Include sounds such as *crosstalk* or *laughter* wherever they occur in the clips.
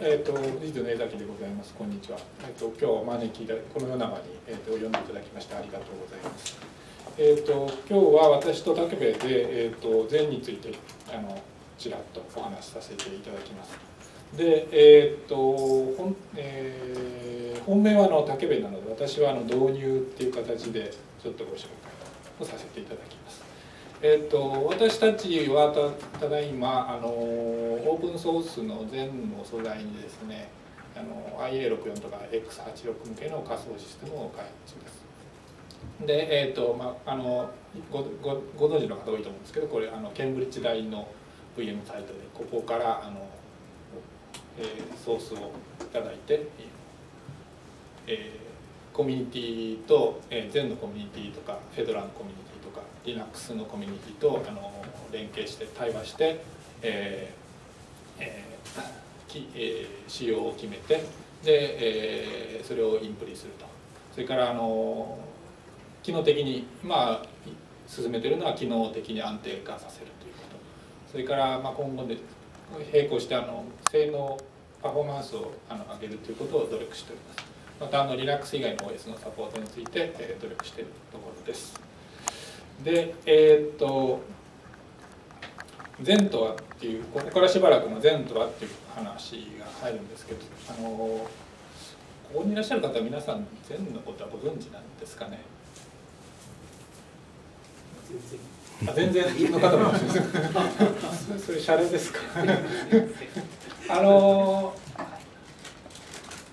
えっ、ー、と理事の江崎でございます。こんにちは。えっ、ー、と今日お招きこのような場にえっ、ー、と呼んでいただきましてありがとうございます。えっ、と今日は私と武部でえっ、と禅についてあのちらっとお話しさせていただきます。でえっ、と本、えー、本命はあの武部なので私はあの導入っていう形でちょっとご紹介をさせていただきます。えっと、私たちはただいまあのオープンソースの全の素材にですねあの IA64 とか X86 向けの仮想システムを開発中です。で、えっとまあ、あのごごご存知の方多いと思うんですけどこれあのケンブリッジ大の VM サイトでここからあの、えー、ソースをいただいて、えー、コミュニティと、えー、全のコミュニティとかフェドラのコミュニティ Linux のコミュニティとあの連携して対話して、えーえーきえー、仕様を決めてで、えー、それをインプリすると。それからあの機能的に今進めてるのは機能的に安定化させるということ。それからまあ今後で並行してあの性能パフォーマンスをあの上げるということを努力しております。またあの Linux 以外の OS のサポートについて、えー、努力しているところです。でえー、っと善とはっていうここからしばらくの善とはっていう話が入るんですけどあのここにいらっしゃる方は皆さん善のことはご存知なんですかね？あ全然の方もいます *laughs* それシャレですか？あの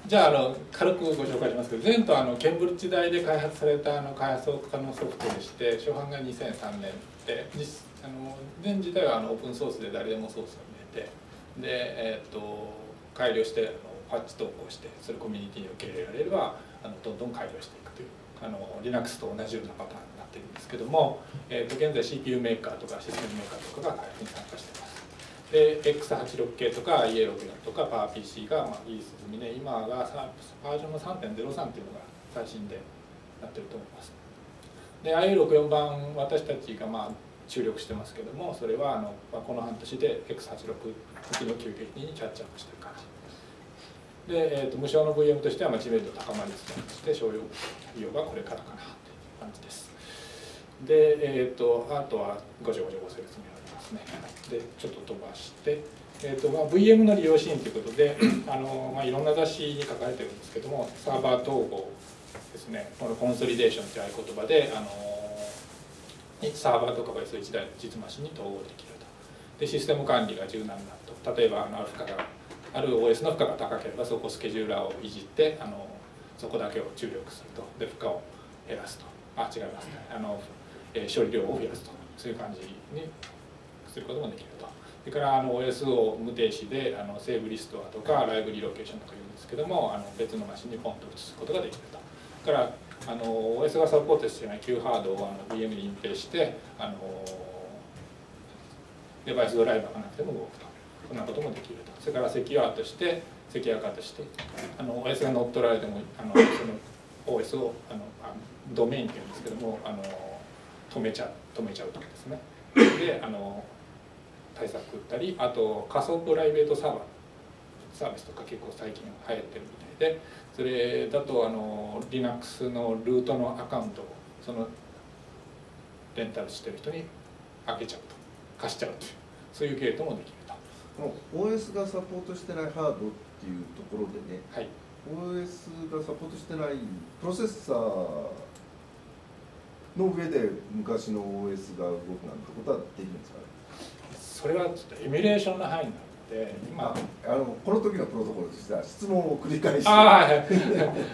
じゃああの軽くご紹介しますけど前とあのケンブリッジ大で開発されたあの開発可能ソフトでして初版が2003年で実あの前自体はあのオープンソースで誰でもソースを入れてで、えーと、改良してあのパッチ投稿してそれコミュニティに受け入れられればあのどんどん改良していくというあの Linux と同じようなパターンになってるんですけども、えーと、現在 CPU メーカーとかシステムメーカーとかが開発に参加して。で X86 系とか EA64 とか PowerPC が、まあ、いい進みで今がバージョンの3.03っていうのが最新でなってると思います。で IA64 版私たちがまあ注力してますけどもそれはあの、まあ、この半年で X86 向きの急激にキャッチアップしてる感じ。で、えーと、無償の VM としては知名度高まりつつありまして商用利用がこれからかなという感じです。で、えーと、あとはごちょごちょご説明ですね。でちょっと飛ばして、えーとまあ、VM の利用シーンということで *coughs* あの、まあ、いろんな雑誌に書かれてるんですけどもサーバー統合ですね。このコンソリデーションという合言葉であのサーバーとかが S1 台の実マシンに統合できると。でシステム管理が柔軟なと。例えばあの負荷がある OS の負荷が高ければそこスケジューラーをいじってあのそこだけを注力すると。で負荷を減らすと。あ違いますね。あの、えー、処理量を増やすと。そういう感じにすることもできると。それからあの OS を無停止であのセーブリストアとかライブリロケーションとか言うんですけどもあの別のマシンにポンと移すことができると。それからあの OS がサポートしていない Q ハードをあの VM に隠蔽してあのデバイスドライバーがなくても動くと。そんなこともできると。それからセキュアとしてセキュア化としてあの OS が乗っ取られてもあのその OS をあのドメインっていうんですけどもあの止めちゃ止めちゃうとかですね。であの対策打ったりあと仮想プライベートサーバーサービスとか結構最近流行ってるみたいでそれだとあの Linux のルートのアカウントをそのレンタルしてる人に開けちゃうと貸しちゃうというそういうゲートもできると。OS がサポートしてないハードっていうところでね、はい、OS がサポートしてないプロセッサーの上で昔の OS が動くなんてことはできるんですか？ねそれはちょっとエミュレーションの範囲なので今。あのこの時のプロトコルとしては質問を繰り返し。てあ、はい。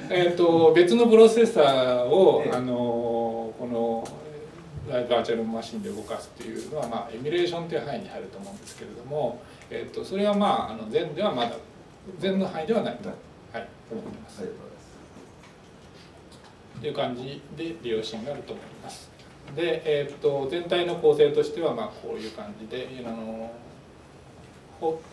えと別のプロセッサーを、あのこのバーチャルマシンで動かすっていうのは、まあ、エミュレーションという範囲に入ると思うんですけれども、えーと、それはまああの全ではまだ全の範囲ではないと、はい、思ってます。という感じで利用シーンがあると思います。で、えー、っと全体の構成としてはまあこういう感じであの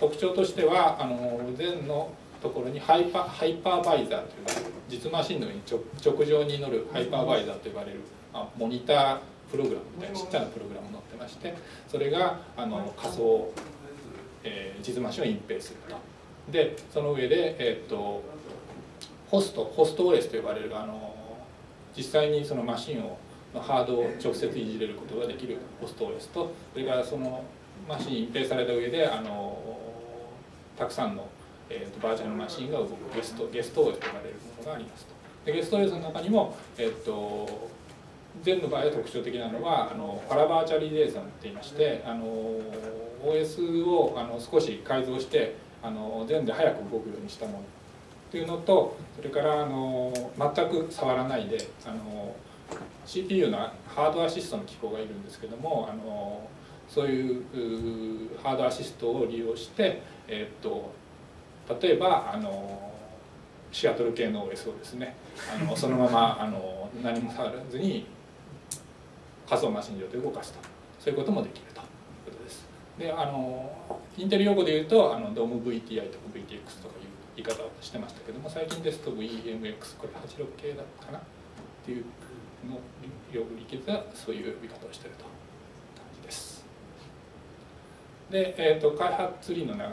特徴としてはあの全のところにハイパハイパーバイザーという実マシンの上に直上に乗るハイパーバイザーと呼ばれる、まあ、モニタープログラムみたいなちっちゃなプログラム載ってましてそれがあの仮想、えー、実マシンを隠蔽すると。でその上で、えっと、ホストホスト OS と呼ばれるあの実際にそのマシンをハードを直接いじれることができるホスト OS とそれからそのマシンに隠蔽された上であのたくさんの、えーと、バーチャルマシンが動くゲストゲスト OS と呼ばれるものがありますと。でゲスト OS の中にも、えっ、と全の場合は特徴的なのはあのパラバーチャリゼーションって言いましてあの OS をあの少し改造してあの全で早く動くようにしたものっていうのとそれからあの全く触らないであの CPU のハードアシストの機構がいるんですけどもあのそういうハードアシストを利用して、えっと例えばあのシアトル系の OS をですね。あの *laughs* そのままあの何も触らずに仮想マシン上で動かすと。そういうこともできるということです。であのインテル用語で言うとあのドーム VTI とか VTX とかいう言い方をしてましたけども最近ですと VMX これ86系だったかな？っていうの用語力ではそういう呼び方をしていると。感じです。で、えーと、開発ツリーの流れ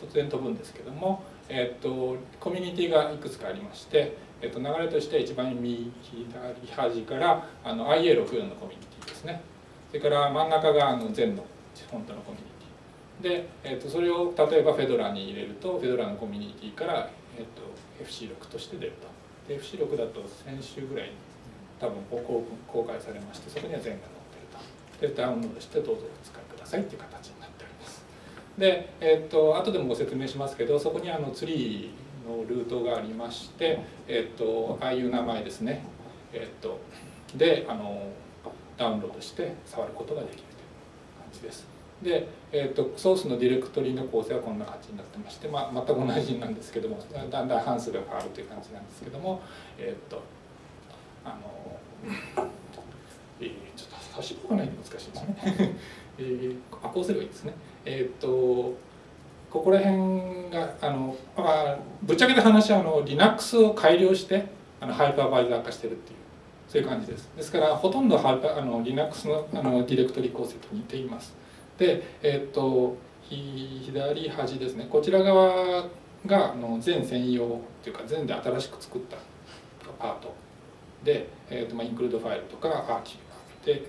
突然飛ぶんですけども、えーと、コミュニティがいくつかありまして、えーと、流れとして一番右左端からあの IA64 のコミュニティですね。それから真ん中があの全の本当のコミュニティ。で、えー、とそれを例えばフェドラに入れるとフェドラのコミュニティから、えー、と FC6 として出ると。FC6 だと先週ぐらいに多分公開されましてそこには全が載ってると。でダウンロードしてどうぞお使いくださいっていう形になっております。で、えっと後でもご説明しますけどそこにあのツリーのルートがありまして、えっと、ああいう名前ですね、えっと、であのダウンロードして触ることができるという感じです。で、えーと、ソースのディレクトリの構成はこんな感じになってまして、まあ、全く同じなんですけどもだんだん関数が変わるという感じなんですけども、えっ、ー、とあの、*laughs* えー、ちょっと差し込まない難しいですね、*laughs* えー、あこうすればいいですね。えっ、とここら辺があの、まあ、ぶっちゃけた話はあの Linux を改良してあのハイパーバイザー化してるっていうそういう感じです。ですからほとんどハイパあの Linux のあのディレクトリ構成と似ています。でえっ、と左端ですね。こちら側があの Xen 専用っていうか Xen で新しく作ったパート。で、えーとまあ、インクルードファイルとかアーキで、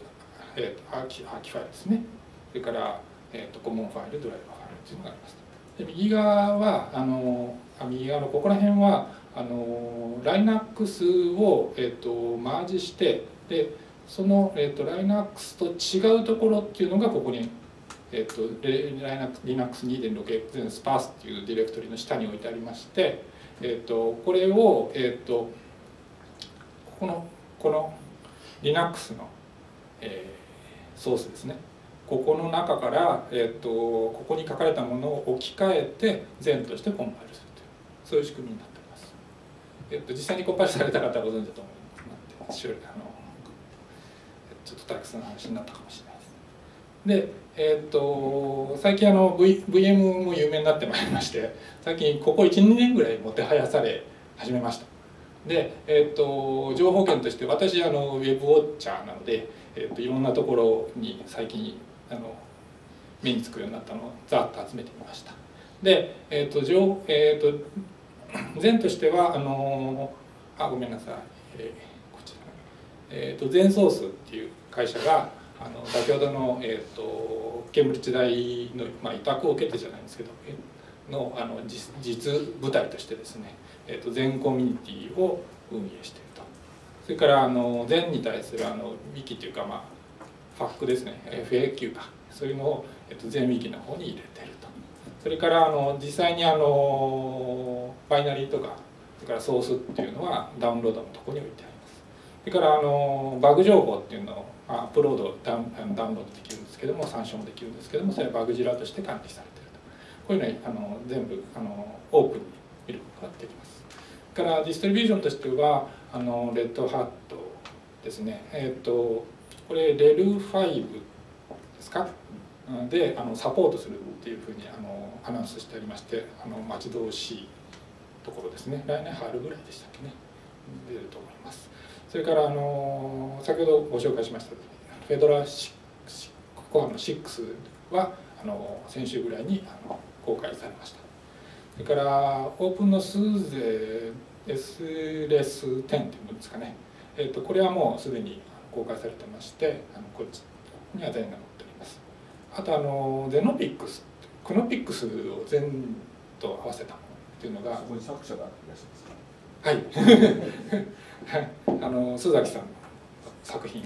えーと、アーキアーキファイルですね。それから、えーと、コモンファイルドライバーファイルっていうのがあります。で右側はあのあ右側のここら辺はあの Linux を、えーと、マージしてでその、えー、と Linux と違うところっていうのがここにえっと、Linux2.6 全スパースっていうディレクトリの下に置いてありまして、えっと、これを、えっと、このこの Linux の、えー、ソースですね。ここの中から、えーと、ここに書かれたものを置き換えて全としてコンパイルするというそういう仕組みになっています、えーと、実際にコンパイルされた方はご存知だと思います。あのちょっとたくさんの話になったかもしれないです。でえーと、最近あの、v、VM も有名になってまいりまして最近ここ12年ぐらいもてはやされ始めました。で、えーと、情報源として私あのウェブウォッチャーなので、えーと、いろんなところに最近あの目につくようになったのをざっと集めてみました。で、えーと情えー、と前としてはあのあごめんなさい、えー、こちら、えー、と全ソースっていう会社があの先ほどの、えー、とケンブリッジ大の、まあ、委託を受けてじゃないんですけどのあの実実舞台としてですねえーと、全コミュニティを運営していると。それからあの全に対するあのウィキというか、まあ、ファックですね。FAQ か。そういうのを、えーと、全ウィキの方に入れてると。それからあの実際にあのバイナリーとかそれからソースっていうのはダウンロードのとこに置いてあります。それからあのバグ情報っていうのをアップロードダウンダウンロードできるんですけども参照もできるんですけどもそれはバグジラとして管理されてると。こういうのはあの全部あのオープンに見ることができます。からディストリビューションとしてはあのレッドハットですね。えっ、ー、とこれレル5ですか？であのサポートするっていうふうにあのアナウンスしてありましてあの待ち遠しいところですね。来年春ぐらいでしたっけね。出ると思います。それからあの先ほどご紹介しましたフェドラコアの6はあの先週ぐらいにあの公開されました。それからオープンのスーゼ S レス10っていうんですかね、えーと、これはもうすでに公開されてましてあのこっちには全が載っております。あとあのゼノピックスクノピックスを全と合わせたものっていうのがそこに作者がいらっしゃいますか？はい。*laughs* あの須崎さんの作品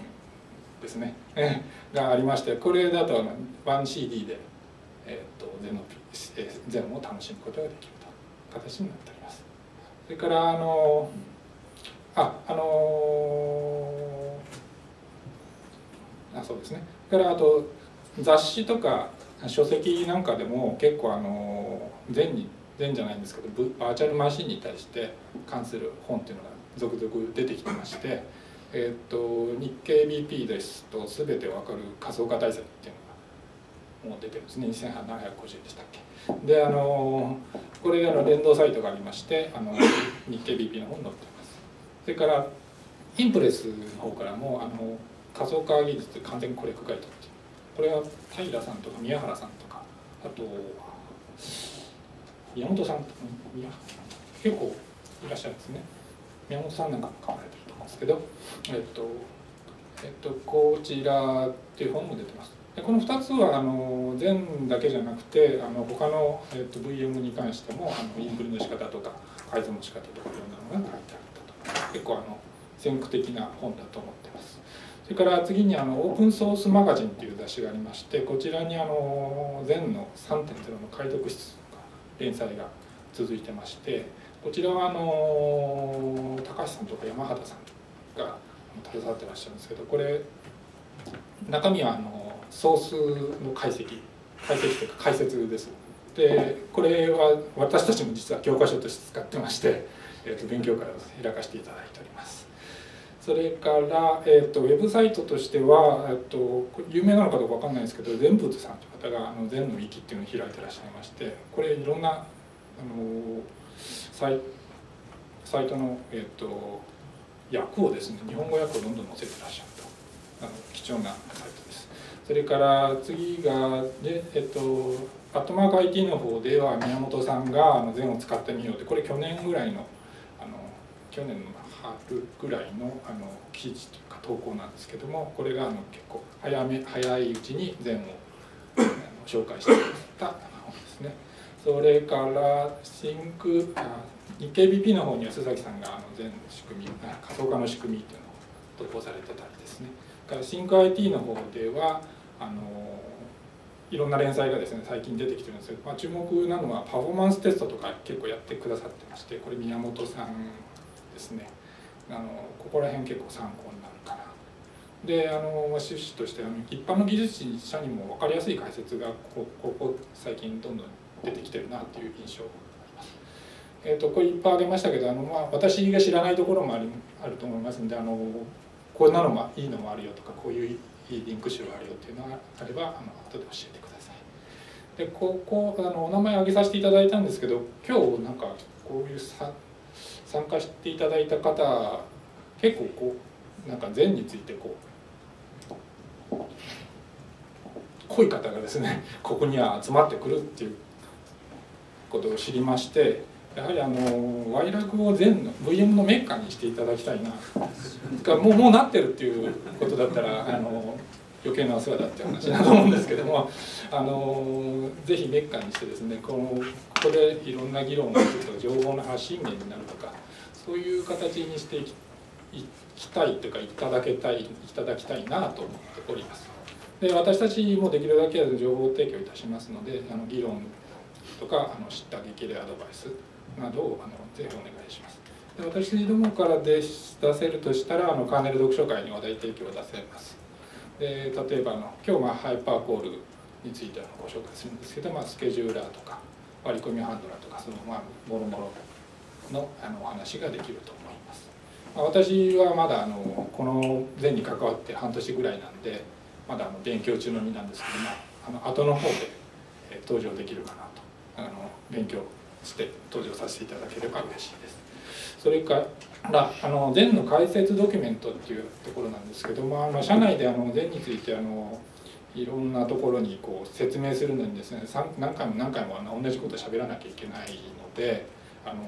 ですね。*laughs* がありましてこれだと 1CD で、えーと、ゼノピ全を楽しむことができると。形になってそれからあのああのあそうですね。それからあと雑誌とか書籍なんかでも結構あの全に全じゃないんですけどバーチャルマシンに対して関する本っていうのが続々出てきてましてえーと、日経 BP ですと全てわかる仮想化対策っていうのがもう出てるんですね。2750でしたっけ。であのこれあの連動サイトがありましてあの日経 BP の方に載ってます。それからインプレスの方からもあの仮想化技術完全コレクガイドっていう。これは平さんとか宮原さんとかあと宮本さんとか結構いらっしゃるんですね。宮本さんなんかも書かれてるますけど、えっとえっと、こちらっていう本も出てます。でこの2つはあの全だけじゃなくてあの他の、えっと、VM に関してもあのインプリの仕方とか改造の仕方とかいろんなのが書いてあったと結構あの先駆的な本だと思ってます。それから次にあのオープンソースマガジンっていう雑誌がありましてこちらにあの全の3.0の解読室が連載が続いてましてこちらはあの高橋さんとか山畑さんが携わってらっしゃるんですけどこれ中身はあのソースの解析解析というか解説です。でこれは私たちも実は教科書として使ってまして、えー、と勉強会を開かせていただいております。それから、えーと、ウェブサイトとしては、えーと、有名なのかどうか分かんないですけど全仏さんという方があの全のウィキっていうのを開いてらっしゃいましてこれいろんなあのサイサイトの、えーと訳をですね日本語訳をどんどん載せてらっしゃると。あの貴重なサイト。それから次がでえっとアットマーク IT の方では宮本さんがあの全を使ってみようでこれ去年ぐらいのあの去年の春ぐらいのあの記事というか投稿なんですけどもこれがあの結構早め早いうちに全を紹介してくれた本ですね。それからシンク日経 BP の方には須崎さんがあの全仕組み仮想化の仕組みっていうのを投稿されてたりですねからシンク IT の方ではあのいろんな連載がですね最近出てきてるんですけど、まあ、注目なのはパフォーマンステストとか結構やってくださってましてこれ宮本さんですね。あのここら辺結構参考になるかな。であの趣旨として一般の技術者にも分かりやすい解説がここ最近どんどん出てきてるなっていう印象えーと、これいっぱいあげましたけどあの、まあ、私が知らないところもありあると思いますんであのこんなのもいいのもあるよとかこういういいリンク集があるよっていうのがあればあの後で教えてください。でここあのお名前挙げさせていただいたんですけど今日なんかこういうさ参加していただいた方結構こうなんか善についてこう濃い方がですねここには集まってくるっていうことを知りましてやはりあのワイラグを全の VM のメッカにしていただきたいなもうもうなってるっていうことだったらあの余計なお世話だって話だと思うんですけどもあのぜひメッカにしてですねこのここでいろんな議論をすると情報の発信源になるとかそういう形にしていきたいというかいただけたいいただきたいなと思っております。で私たちもできるだけ情報提供いたしますのであの議論とかあの知った激励アドバイスなどをあのぜひお願いします。で私どもからで出せるとしたらあのカーネル読書会に話題提供を出せます。で例えばあの今日まあハイパーコールについてご紹介するんですけど、まあ、スケジューラーとか割り込みハンドラーとかそのまあもろもろのあのお話ができると思います。まあ、私はまだあのこの前に関わって半年ぐらいなんでまだあの勉強中の身なんですけど、まあ、あの後の方で登場できるかなとあの勉強して登場させていただければ嬉しいです。それからあの禅の解説ドキュメントっていうところなんですけどもあの社内であの禅についてあのいろんなところにこう説明するのにですね何回も何回もあの同じことを喋らなきゃいけないのであの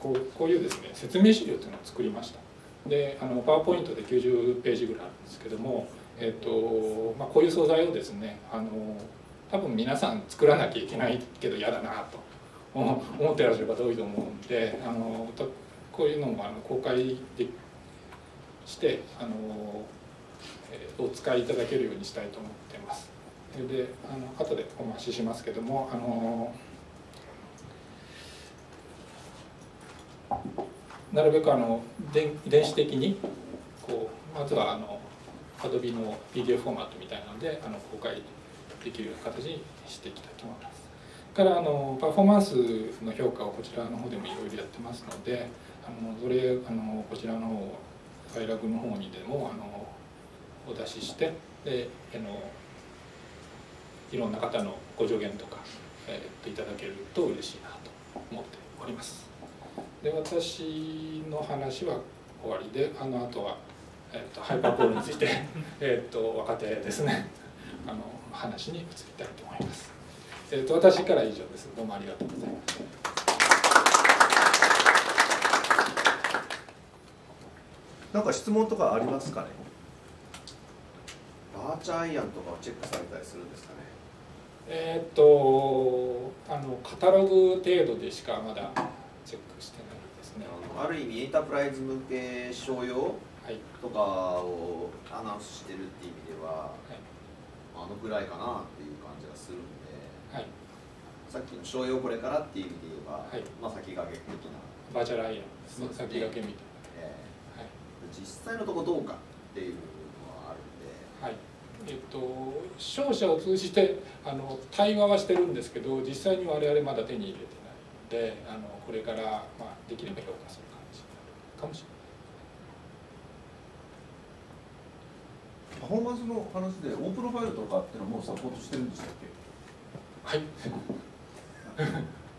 こうこういうですね説明資料というのを作りましたであのパワーポイントで90ページぐらいあるんですけども、えっとまあ、こういう素材をですねあの多分皆さん作らなきゃいけないけど嫌だなと思ってらっしゃる方多いと思うんであのこういうのもあの公開でしてあのお使いいただけるようにしたいと思ってます。であの後でお話ししますけどもあのなるべくあの電子的にこうまずはあの Adobe の PDF フォーマットみたいなのであの公開できるような形にしていきたいと思います。からあのパフォーマンスの評価をこちらの方でもいろいろやってますのであのそれあのこちらのファイラグの方にでもあのお出ししてであのいろんな方のご助言とか、えー、といただけると嬉しいなと思っております。で私の話は終わりであの後は、えーと、ハイパーコールについて *laughs* えと若手ですねあの話に移りたいと思います。えーと、と私から以上です。どうもありがとうございました。なんか質問とかありますかね？バーチャアイアンとかはチェックされたりするんですかね。えっとあのカタログ程度でしかまだチェックしてないですね。ある意味エンタープライズ向け商用とかをアナウンスしてるっていう意味では、はい、あのぐらいかなっていう感じがするんで、はい、さっきの商用これからっていう意味で言えば、はい、まあ先駆け的な。バーチャルアイアン。ですね。先駆けみたいな。実際のとこどうかっていうのはあるんで、はい。えっと、商社を通じてあの対話はしてるんですけど実際に我々まだ手に入れてないのであのこれから、まあ、できれば評価する感じかもしれない。パフォーマンスの話でオープンファイルとかっていうのはもうサポートしてるんでしたっけ？はい。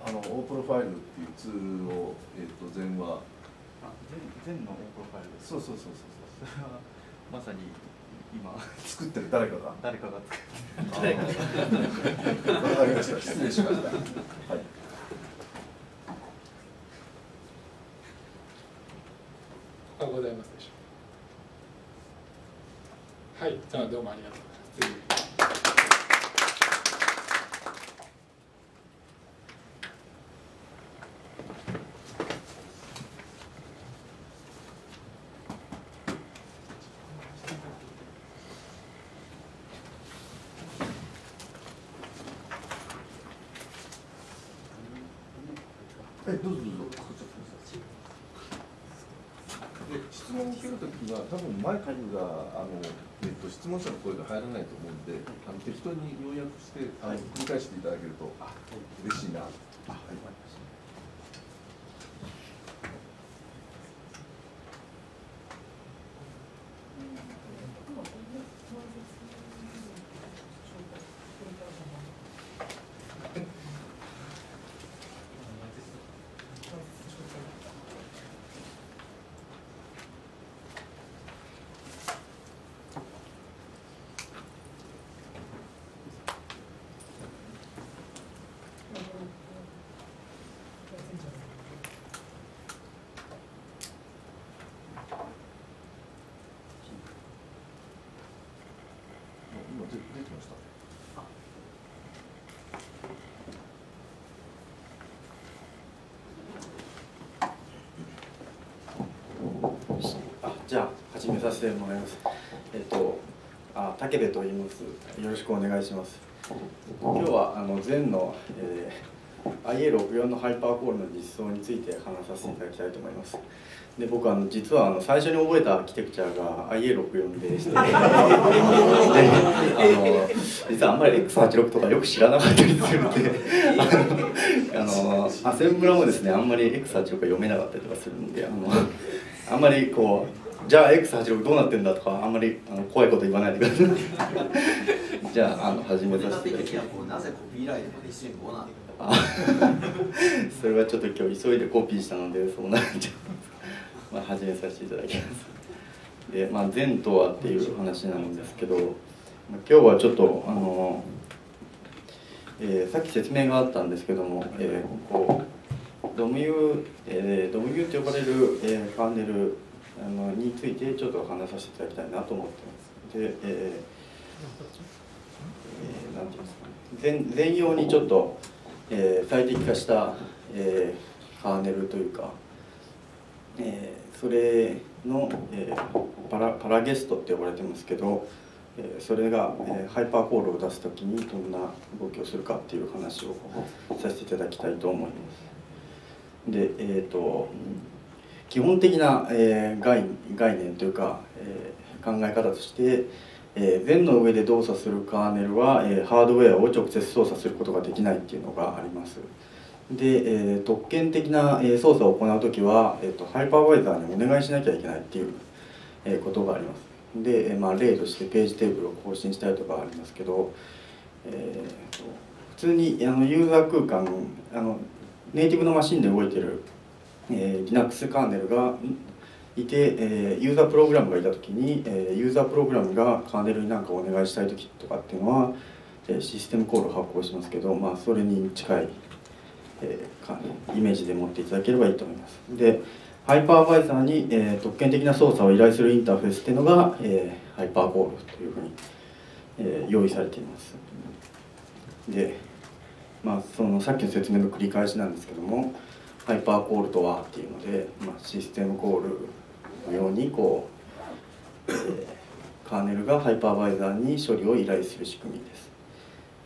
あのオープンファイルっていうツールを、えーと、と前話全のオープンファイルそうそうそうそうそれは *laughs* まさに今作ってる誰かが。誰かが作ってる。*laughs* わかりました。失礼しました。はい。あございますでしょう。はい。じゃあどうもありがとう多分マイクがあの、えっと、質問者の声が入らないと思うんで、あの適当に要約してあの、繰り返していただけると嬉しいな。はいじゃあ始めさせてもらいます。えっとあ武部と言います。よろしくお願いします。今日はあの前の、えー、IA64 のハイパーコールの実装について話させていただきたいと思います。で僕あの実はあの最初に覚えたアーキテクチャが IA64 でして *laughs* であの実はあんまり X86 とかよく知らなかったりするんであのアセンブラもですねあんまり X86 が読めなかったりとかするんであのあんまりこうじゃあ X86 どうなってんだとかあんまりあの怖いこと言わないでください。*laughs* じゃああの始めさせていただきます。なぜコピーライトまで一緒に5なん *laughs* それはちょっと今日急いでコピーしたのでそうなっちゃうまあ始めさせていただきます。でまあ善とはっていう話なんですけど今日はちょっとあの、えー、さっき説明があったんですけども、えー、こうドムユ、えー、ドムユと呼ばれる、えー、カーネルあのについてちょっと話させていただきたいなと思ってます。で、えーえー、なんていうんですかね全全容にちょっと、えー、最適化した、えー、カーネルというか、えー、それの、えー、パラパラゲストって呼ばれてますけど、えー、それが、えー、ハイパーコールを出す時にどんな動きをするかっていう話をさせていただきたいと思います。で、えーと、基本的な、えー、概概念というか、えー、考え方として、えー、の上で動作するカーネルは、えー、ハードウェアを直接操作することができないっていうのがあります。で、えー、特権的な、え操作を行う時は、えーと、ハイパーバイザーにお願いしなきゃいけないっていう、えことがあります。で、まあ、例としてページテーブルを更新したりとかありますけど、えー、普通にあのユーザー空間あのネイティブのマシンで動いてる、えー、Linux カーネルがいて、えー、ユーザープログラムがいた時に、えー、ユーザープログラムがカーネルに何かお願いしたい時とかっていうのは、えー、システムコールを発行しますけど、まあ、それに近い、えー、イメージで持っていただければいいと思います。でハイパーバイザーに、えー、特権的な操作を依頼するインターフェースっていうのが、えー、ハイパーコールというふうに、えー、用意されていますでまあそのさっきの説明の繰り返しなんですけどもハイパーコールとはっていうので、まあ、システムコールのようにこう、えー、カーネルがハイパーバイザーに処理を依頼する仕組みです。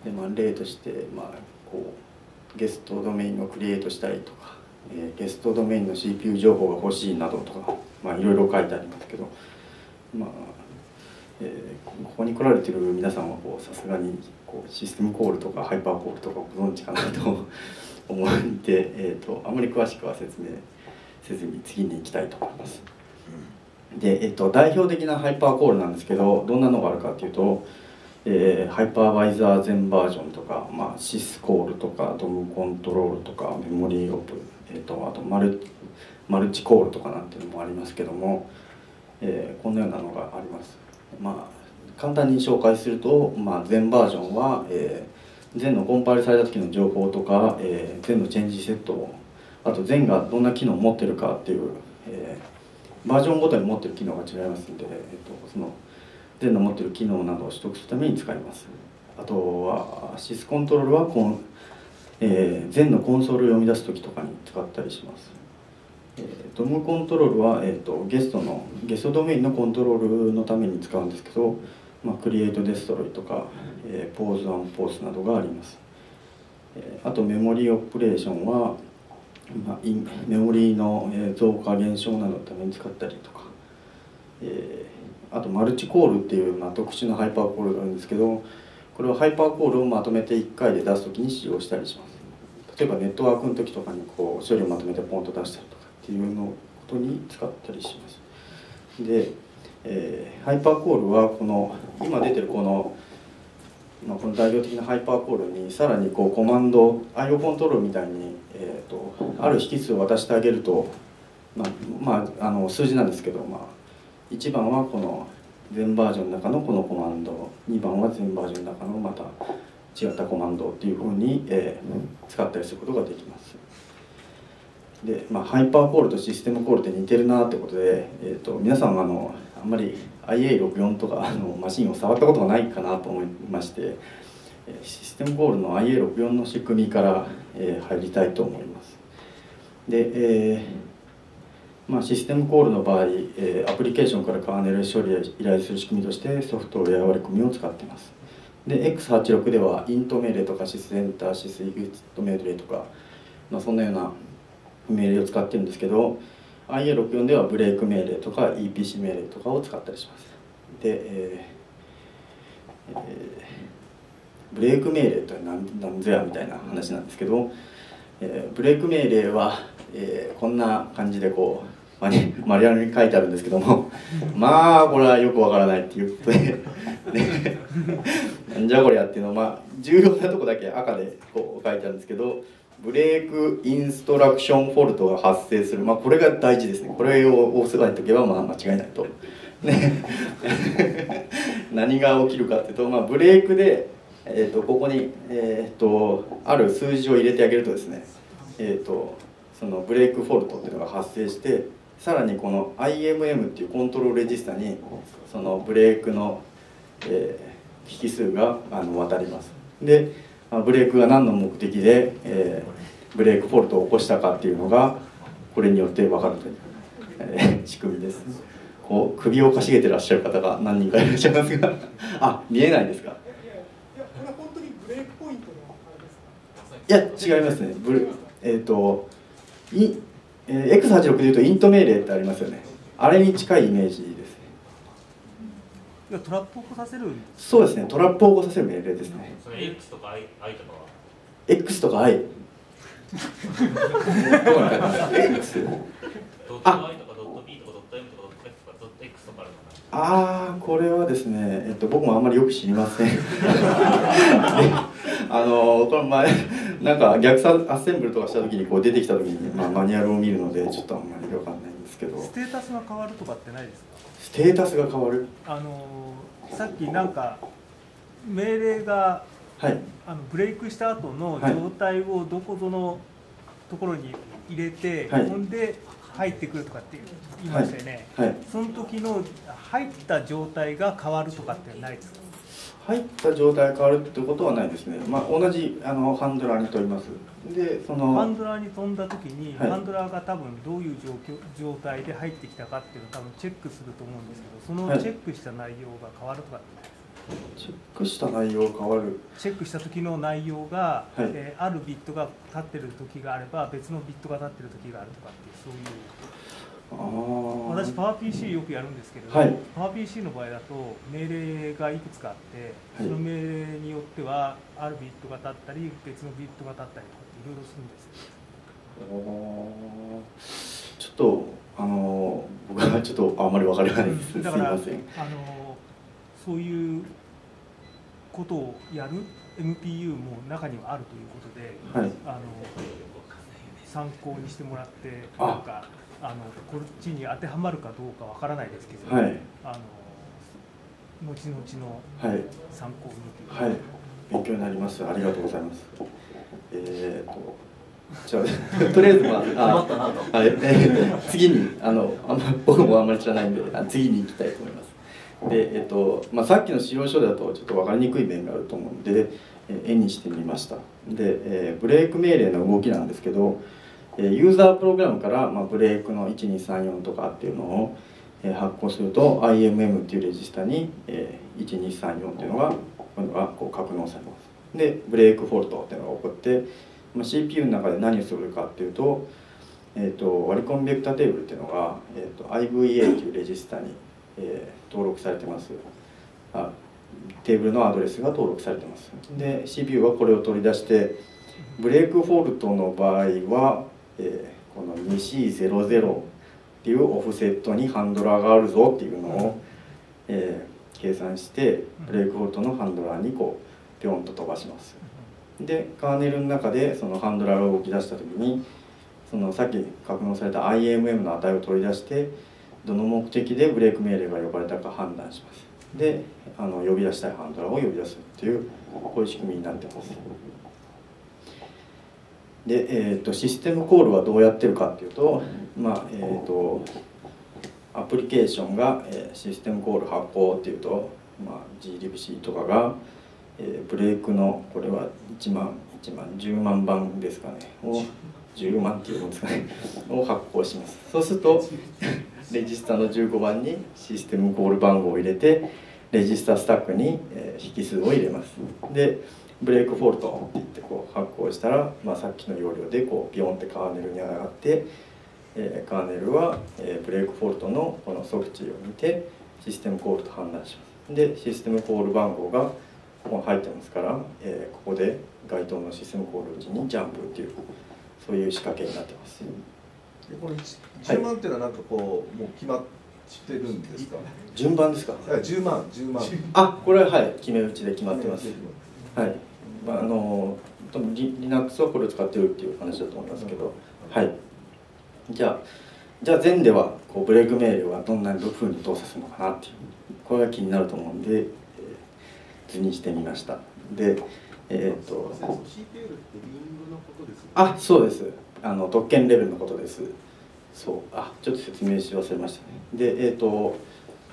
で、まあ、例として、まあ、こうゲストドメインをクリエイトしたりとかえー、ゲストドメインの CPU 情報が欲しいなどとか、まあ、いろいろ書いてありますけど、まあえー、ここに来られてる皆さんはさすがにこうシステムコールとかハイパーコールとかご存知かなと思って、えーと、あまり詳しくは説明せずに次に行きたいと思います。で、えーと、代表的なハイパーコールなんですけどどんなのがあるかっていうと、えー、ハイパーバイザー全バージョンとか、まあ、シスコールとかドムコントロールとかメモリーオープンえーと、あとマルマルチコールとかなんていうのもありますけども、えー、このようなのがあります。まあ、簡単に紹介すると、まあ、全バージョンは、えー、全のコンパイルされた時の情報とか、えー、全のチェンジセットあと全がどんな機能を持ってるかっていう、えー、バージョンごとに持ってる機能が違いますので、えーと、その全の持ってる機能などを取得するために使います。あとはシスコントロールはコンえー、全のコンソールを読み出す時とかに使ったりします。えー、ドムコントロールは、えーと、ゲストのゲストドメインのコントロールのために使うんですけど、まあ、クリエイトデストロイとか、えー、ポーズアンポーズなどがあります。えー、あとメモリーオペレーションは、まあ、メモリーの増加減少などのために使ったりとか、えー、あとマルチコールっていう、まあ、特殊なハイパーコールがあるんですけどこれはハイパーコールをまとめて1回で出す時に使用したりします。例えばネットワークの時とかにこう処理をまとめてポンと出したりとかっていうのことに使ったりします。で、えー、ハイパーコールはこの今出てるこのまあ、この代表的なハイパーコールにさらにこうコマンド IO コントロールみたいに、えーと、ある引数を渡してあげると、まあ、まあ、あの数字なんですけど、まあ、1番はこの全バージョンの中のこのコマンド2番は全バージョンの中のまた違ったコマンドっていうふうに、えー、使ったりすることができます。で、まあ、ハイパーコールとシステムコールって似てるなってことで、えーと、皆さんあのあんまり IA64 とかあのマシンを触ったことがないかなと思いましてシステムコールの IA64 の仕組みから、え、入りたいと思います。で、えーまあ、システムコールの場合、え、アプリケーションからカーネル処理を依頼する仕組みとしてソフトウェア割り込みを使っています。で X86 ではイント命令とかシスエンターシスイグット命令とか、まあ、そんなような命令を使ってるんですけど IA64 ではブレイク命令とか EPC 命令とかを使ったりします。で、えーえー、ブレイク命令とは何何ぞやみたいな話なんですけど、えー、ブレイク命令は、えー、こんな感じでこうマニマニュアルに書いてあるんですけども *laughs* まあこれはよくわからないっていうことでね、なんじゃこりゃっていうのは、まあ、重要なとこだけ赤でこう書いてあるんですけどブレークインストラクションフォルトが発生する、まあ、これが大事ですね。これを押せばいとけばまあ間違いないと。ね。*laughs* 何が起きるかっていうと、まあ、ブレークで、えーと、ここに、えーと、ある数字を入れてあげるとですね、えーと、そのブレークフォルトっていうのが発生してさらにこの IMM っていうコントロールレジスタにそのブレークの、えー、引数があの渡ります。でブレークが何の目的で、えー、ブレークフォルトを起こしたかっていうのがこれによって分かるという、えー、仕組みです。こう首をかしげてらっしゃる方が何人かいらっしゃいますが *laughs* あ見えないですか？いや違いますね。ブレえっ、ー、とい、えー、X86 でいうとイント命令ってありますよね。あれに近いイメージですトラップを起こさせる。そうですね。トラップを起こさせる命令ですね。それ X とか I, I とかは？X とか I どうなんか？X あ。ああこれはですね、えっと、僕もあんまりよく知りません。*laughs* あのこの前なんか逆さアッセンブルとかした時にこう出てきた時に、まあ、マニュアルを見るのでちょっとあんまり分かんないんですけど。ステータスが変わるとかってないですか？ステータスが変わる。あのさっきなんか命令が、はい、あのブレイクした後の状態をどこぞのところに入れて、はい、ほんで入ってくるとかって言いましたよね、はい、はい、その時の入った状態が変わるとかってないですか？入った状態が変わるってことはないですね、まあ、同じあのハンドラーに飛びますでそのハンドラーに飛んだ時に、はい、ハンドラーが多分どういう状況状態で入ってきたかっていうのを多分チェックすると思うんですけどそのチェックした内容が変わるとかってないチェックした内容変わる。チェックした時の内容が、はい、えー、あるビットが立ってる時があれば別のビットが立ってる時があるとかっていうそういう。私パワー PC よくやるんですけれど、はい、パワー PC の場合だと命令がいくつかあって、その命令によってはあるビットが立ったり別のビットが立ったりといろいろするんですちょっとあの僕はちょっとあんまり分からないです、だからあのそういうことをやる MPU も中にはあるということで、はい、あの参考にしてもらってなんかあのこっちに当てはまるかどうかわからないですけど、はい、あの後々の参考にはい、はい、勉強になります。ありがとうございますえーとじゃあとりあえずまあああ、えー、*laughs* 次にあのあんま僕もあんまり知らないんで次に行きたいと思います。で、えっとまあ、さっきの資料書だとちょっと分かりにくい面があると思うので、え絵にしてみました。で、えブレイク命令の動きなんですけどユーザープログラムから、まあ、ブレイクの1234とかっていうのを発行すると IMM っていうレジスタに1234っていうのが今度はこう格納されますでブレイクフォルトっていうのが起こって、まあ、CPU の中で何をするかっていうと,、えーと、割り込みベクタテーブルっていうのが、えーと、IVA っていうレジスタに、えー、登録されてます。あテーブルのアドレスが登録されてます。で CPU はこれを取り出してブレイクフォルトの場合はえー、この 2C00 っていうオフセットにハンドラーがあるぞっていうのを、えー、計算してブレイクフォルトのハンドラーにこうピョンと飛ばします。でカーネルの中でそのハンドラーが動き出した時にそのさっき格納された IMM の値を取り出してどの目的でブレイク命令が呼ばれたか判断します。であの呼び出したいハンドラーを呼び出すっていうこういう仕組みになってます。で、えーと、システムコールはどうやってるかっていうと,、まあえーと、アプリケーションが、えー、システムコール発行っていうと、まあ、glibc とかが、えー、ブレイクのこれは1万1万10万番ですかね。*laughs* を10万っていうんですかね。を発行します。そうすると *laughs* レジスタの15番にシステムコール番号を入れてレジスタスタックに、えー、引数を入れます。でブレイクフォルトって言ってこう発行したら、まあ、さっきの要領でこうビヨンってカーネルに上がって、えー、カーネルは、えー、ブレイクフォルトのこの測値を見てシステムコールと判断します。でシステムコール番号がここに入ってますから、えー、ここで該当のシステムコールうちにジャンプっていうそういう仕掛けになってます。でこれ10万っていうのはなんかこう、はい、もう決まってるんですか？順番ですか？10万10万。あこれははい決め打ちで決まってます、はい。まあ、あの多分 Linux はこれを使ってるっていう話だと思いますけど、はい。じゃあじゃあ全ではこうブレイク命令はどんなにどういうふうに動作するのかなっていうこれが気になると思うんで、えー、図にしてみました。でえっ、ー、とあそうです。あの特権レベルのことです。そう。あちょっと説明し忘れましたね。でえっ、ー、と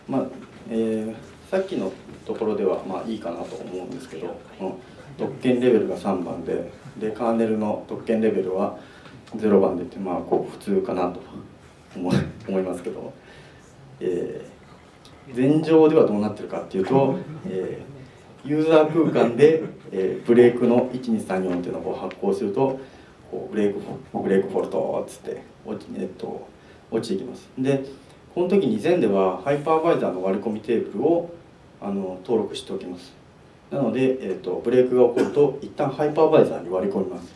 まあえー、さっきのところではまあいいかなと思うんですけど、うん、特権レベルが3番ででカーネルの特権レベルは0番でってまあこう普通かなと思 *laughs* 思いますけど、えー、前場ではどうなってるかっていうと、えー、ユーザー空間で、えー、ブレイクの1234っていうのを発行するとこうブレイクブレイクフォルトっつって落ち,、えっと、落ちていきます。でこの時に前ではハイパーバイザーの割り込みテーブルをあの登録しておきます。なので、えーと、ブレイクが起こると一旦ハイパーバイザーに割り込みます。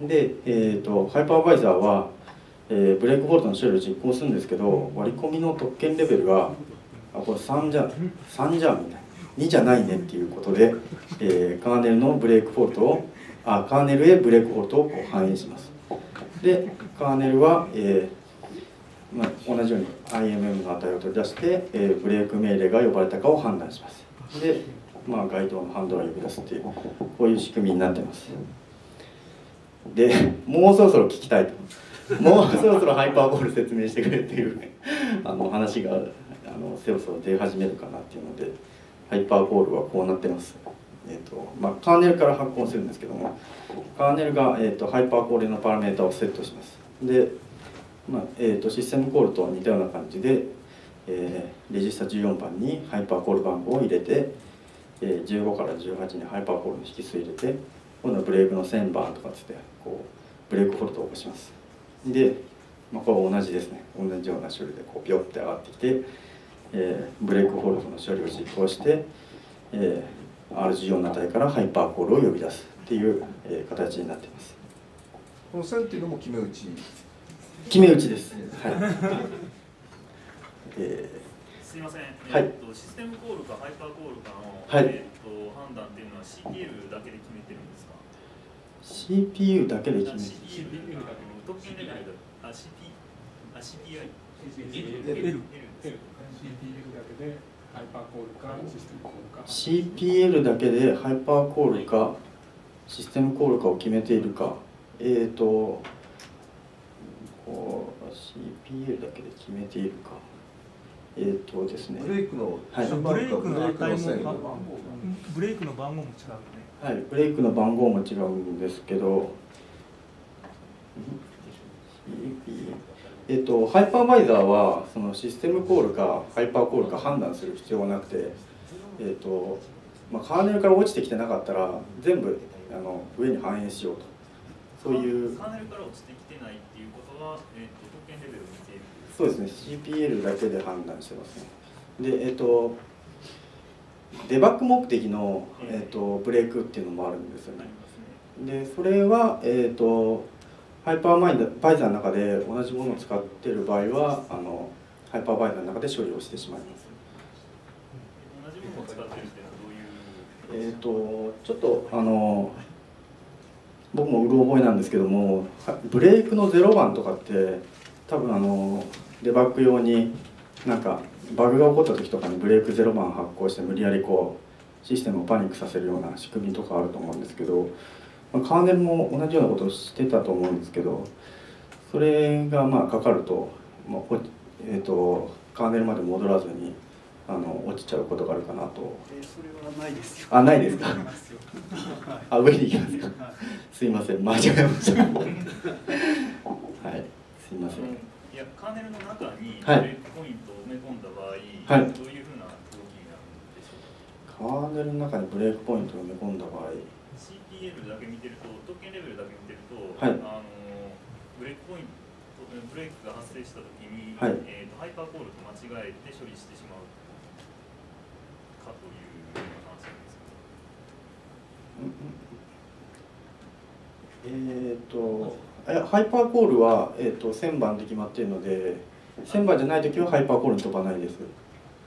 で、えーと、ハイパーバイザーは、えー、ブレイクフォルトの処理を実行するんですけど割り込みの特権レベルがあこれ3じゃん3じゃんみたいな。2じゃないねっていうことで、えー、カーネルのブレイクフォルトをあカーネルへブレイクフォルトをこう反映します。でカーネルは、えーまあ、同じように IMM の値を取り出して、えー、ブレイク命令が呼ばれたかを判断します。でまあ、該当のハンドラーを呼び出すっていうこういう仕組みになってます。でもうそろそろ聞きたいと。もうそろそろハイパーボール説明してくれっていうあの話があのそろそろ出始めるかなっていうので。ハイパーボールはこうなってます。えーとまあ、カーネルから発行するんですけどもカーネルが、えーと、ハイパーコールのパラメータをセットします。で、まあえーと、システムコールと似たような感じで、えー、レジスタ14番にハイパーコール番号を入れてえ15から18にハイパーコールの引数入れて今度はブレイクの1000番とかつってこうブレイクフォルトを起こします。で、まあ、これ同じですね。同じような処理でこうピョって上がってきて、えー、ブレイクフォルトの処理を実行して、えー、RG4 の値からハイパーコールを呼び出すっていう、えー、形になっています。この1000っていうのも決め打ち？決め打ちです。はい。*laughs* えーすみません、はい、えーと、システムコールかハイパーコールかの、はい、えーと、判断っていうのは CPL だけで決めてるんですか？CPU だけで決めてる。CPU だけ特権レベルだ。あ CP あ CPI L, L, L CPL だけでハイパーコールかシステムコールか。CPL だけでハイパーコールかシステムコールかを決めているか。えっ、ー、とこう CPL だけで決めているか。えっ、ー、とですね。ブレイクの、はい、ブレイクの値もブレイクの番号も違うね。はい。ブレイクの番号も違うんですけどえっ、ー、とハイパーバイザーはそのシステムコールかハイパーコールか判断する必要はなくてえっ、ー、とまあ、カーネルから落ちてきてなかったら全部あの上に反映しようと。そういう。カーネルから落ちてきてないっていうことは、えーと、と特権レベルを見ている。そうですね。CPL だけで判断してますね。でえっ、ー、とデバッグ目的の、えーと、ブレイクっていうのもあるんですよね。でそれはえっ、ー、とハイパーマイバイザーの中で同じものを使っている場合はあのハイパーバイザーの中で処理をしてしまいます。同じものを使ってるっていうのはどういうえっ、ー、とちょっとあの僕もうる覚えなんですけどもブレイクの0番とかって多分あのデバッグ用になんかバグが起こった時とかにブレイク0番発行して無理やりこうシステムをパニックさせるような仕組みとかあると思うんですけど、まあ、カーネルも同じようなことをしてたと思うんですけどそれがまあかかると,、まあえーと、カーネルまで戻らずにあの落ちちゃうことがあるかなと。えー、それはないですよ。あ、ないですか？*laughs* あ、上に行きますか。すいません、間違えました。はい、すいません。やカーネルの中にブレイクポイントを埋め込んだ場合、はい、どういうふうな動きになるんでしょうか？カーネルの中にブレイクポイントを埋め込んだ場合 CPL だけ見てると特権レベルだけ見てると、はい、あのブレイクポイントブレイクが発生したときに、はい、えーと、ハイパーコールと間違えて処理してしまうかという話なんですけど、えっ、ー、とハイパーコールは、えーと、1000番で決まっているので1000番じゃない時はハイパーコールに飛ばないです。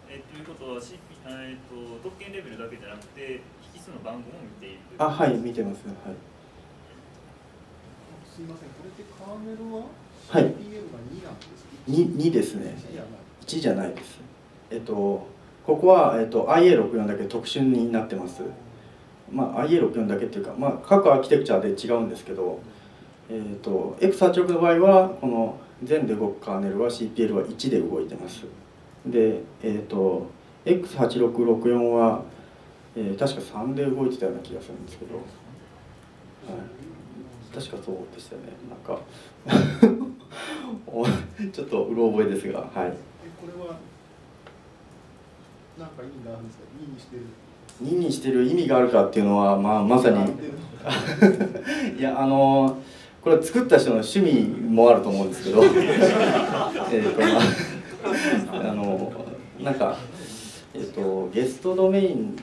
えということは、C えーと、特権レベルだけじゃなくて引数の番号も見ている。あはい見てます。はい。すみません。これでカーネルは？はい。2, 2です。ね。1じゃない。です。えっとここは、えっと、IA64 だけ特殊になってます。まあ IA64 だけっていうか、まあ、各アーキテクチャで違うんですけど、えっと X86 の場合はこの全で動くカーネルは CPL は1で動いてます。でえっと X8664 は、えー、確か3で動いてたような気がするんですけど、はい、確かそうでしたよね。なんか。*laughs* ちょっとうろ覚えですがはい。これは。何か意味があるんですか？2にしてる。2にしてる意味があるかっていうのは、まあ、まさに。*laughs* いやあのこれ作った人の趣味もあると思うんですけど。*laughs* えっとまああのなんかえっとゲストドメイン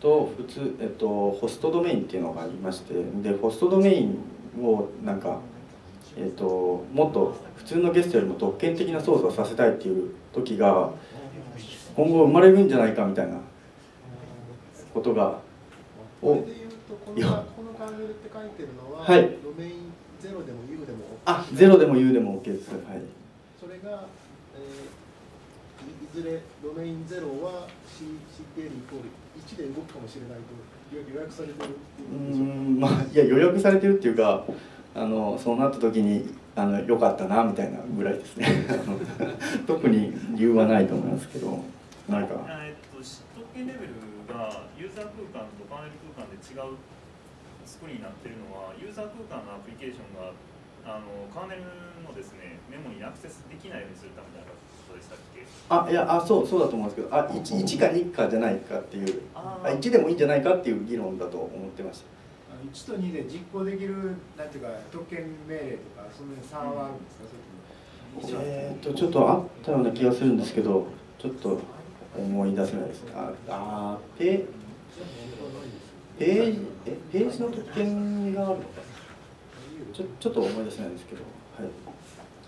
と普通、えっと、ホストドメインっていうのがありましてでホストドメインをなんか、えっと、もっと普通のゲストよりも特権的な操作をさせたいっていう時が今後生まれるんじゃないかみたいなことがこれでいうとこのこのカーネルって書いてるのは、はい、ドメインゼロでも U でも OK あゼロでも U でも OK です、はい、それが、えー、いずれドメインゼロは C CPL イコール1で動くかもしれないと予約されてるううんまあいや予約されてるっていうかあのそうなった時にあのよかったなみたいなぐらいですね。*laughs* 特に理由はないと思いますけど何か。えっと特権レベルがユーザー空間とパネル空間で違うスクリーンになってるのはユーザー空間のアプリケーションがあのカーネルのですねメモにアクセスできないようにするためだことでしたっけあいやあそうそうだと思うんですけどあ 1, 1か2かじゃないかっていう。あ1でもいいんじゃないかっていう議論だと思ってました。1と2で実行できるなんていうか特権命令とかその差はあるんですか、うん、えー、っとちょっとあったような気がするんですけどちょっと思い出せないですああペページえページの特権があるのかちょちょっと思い出せないですけどはい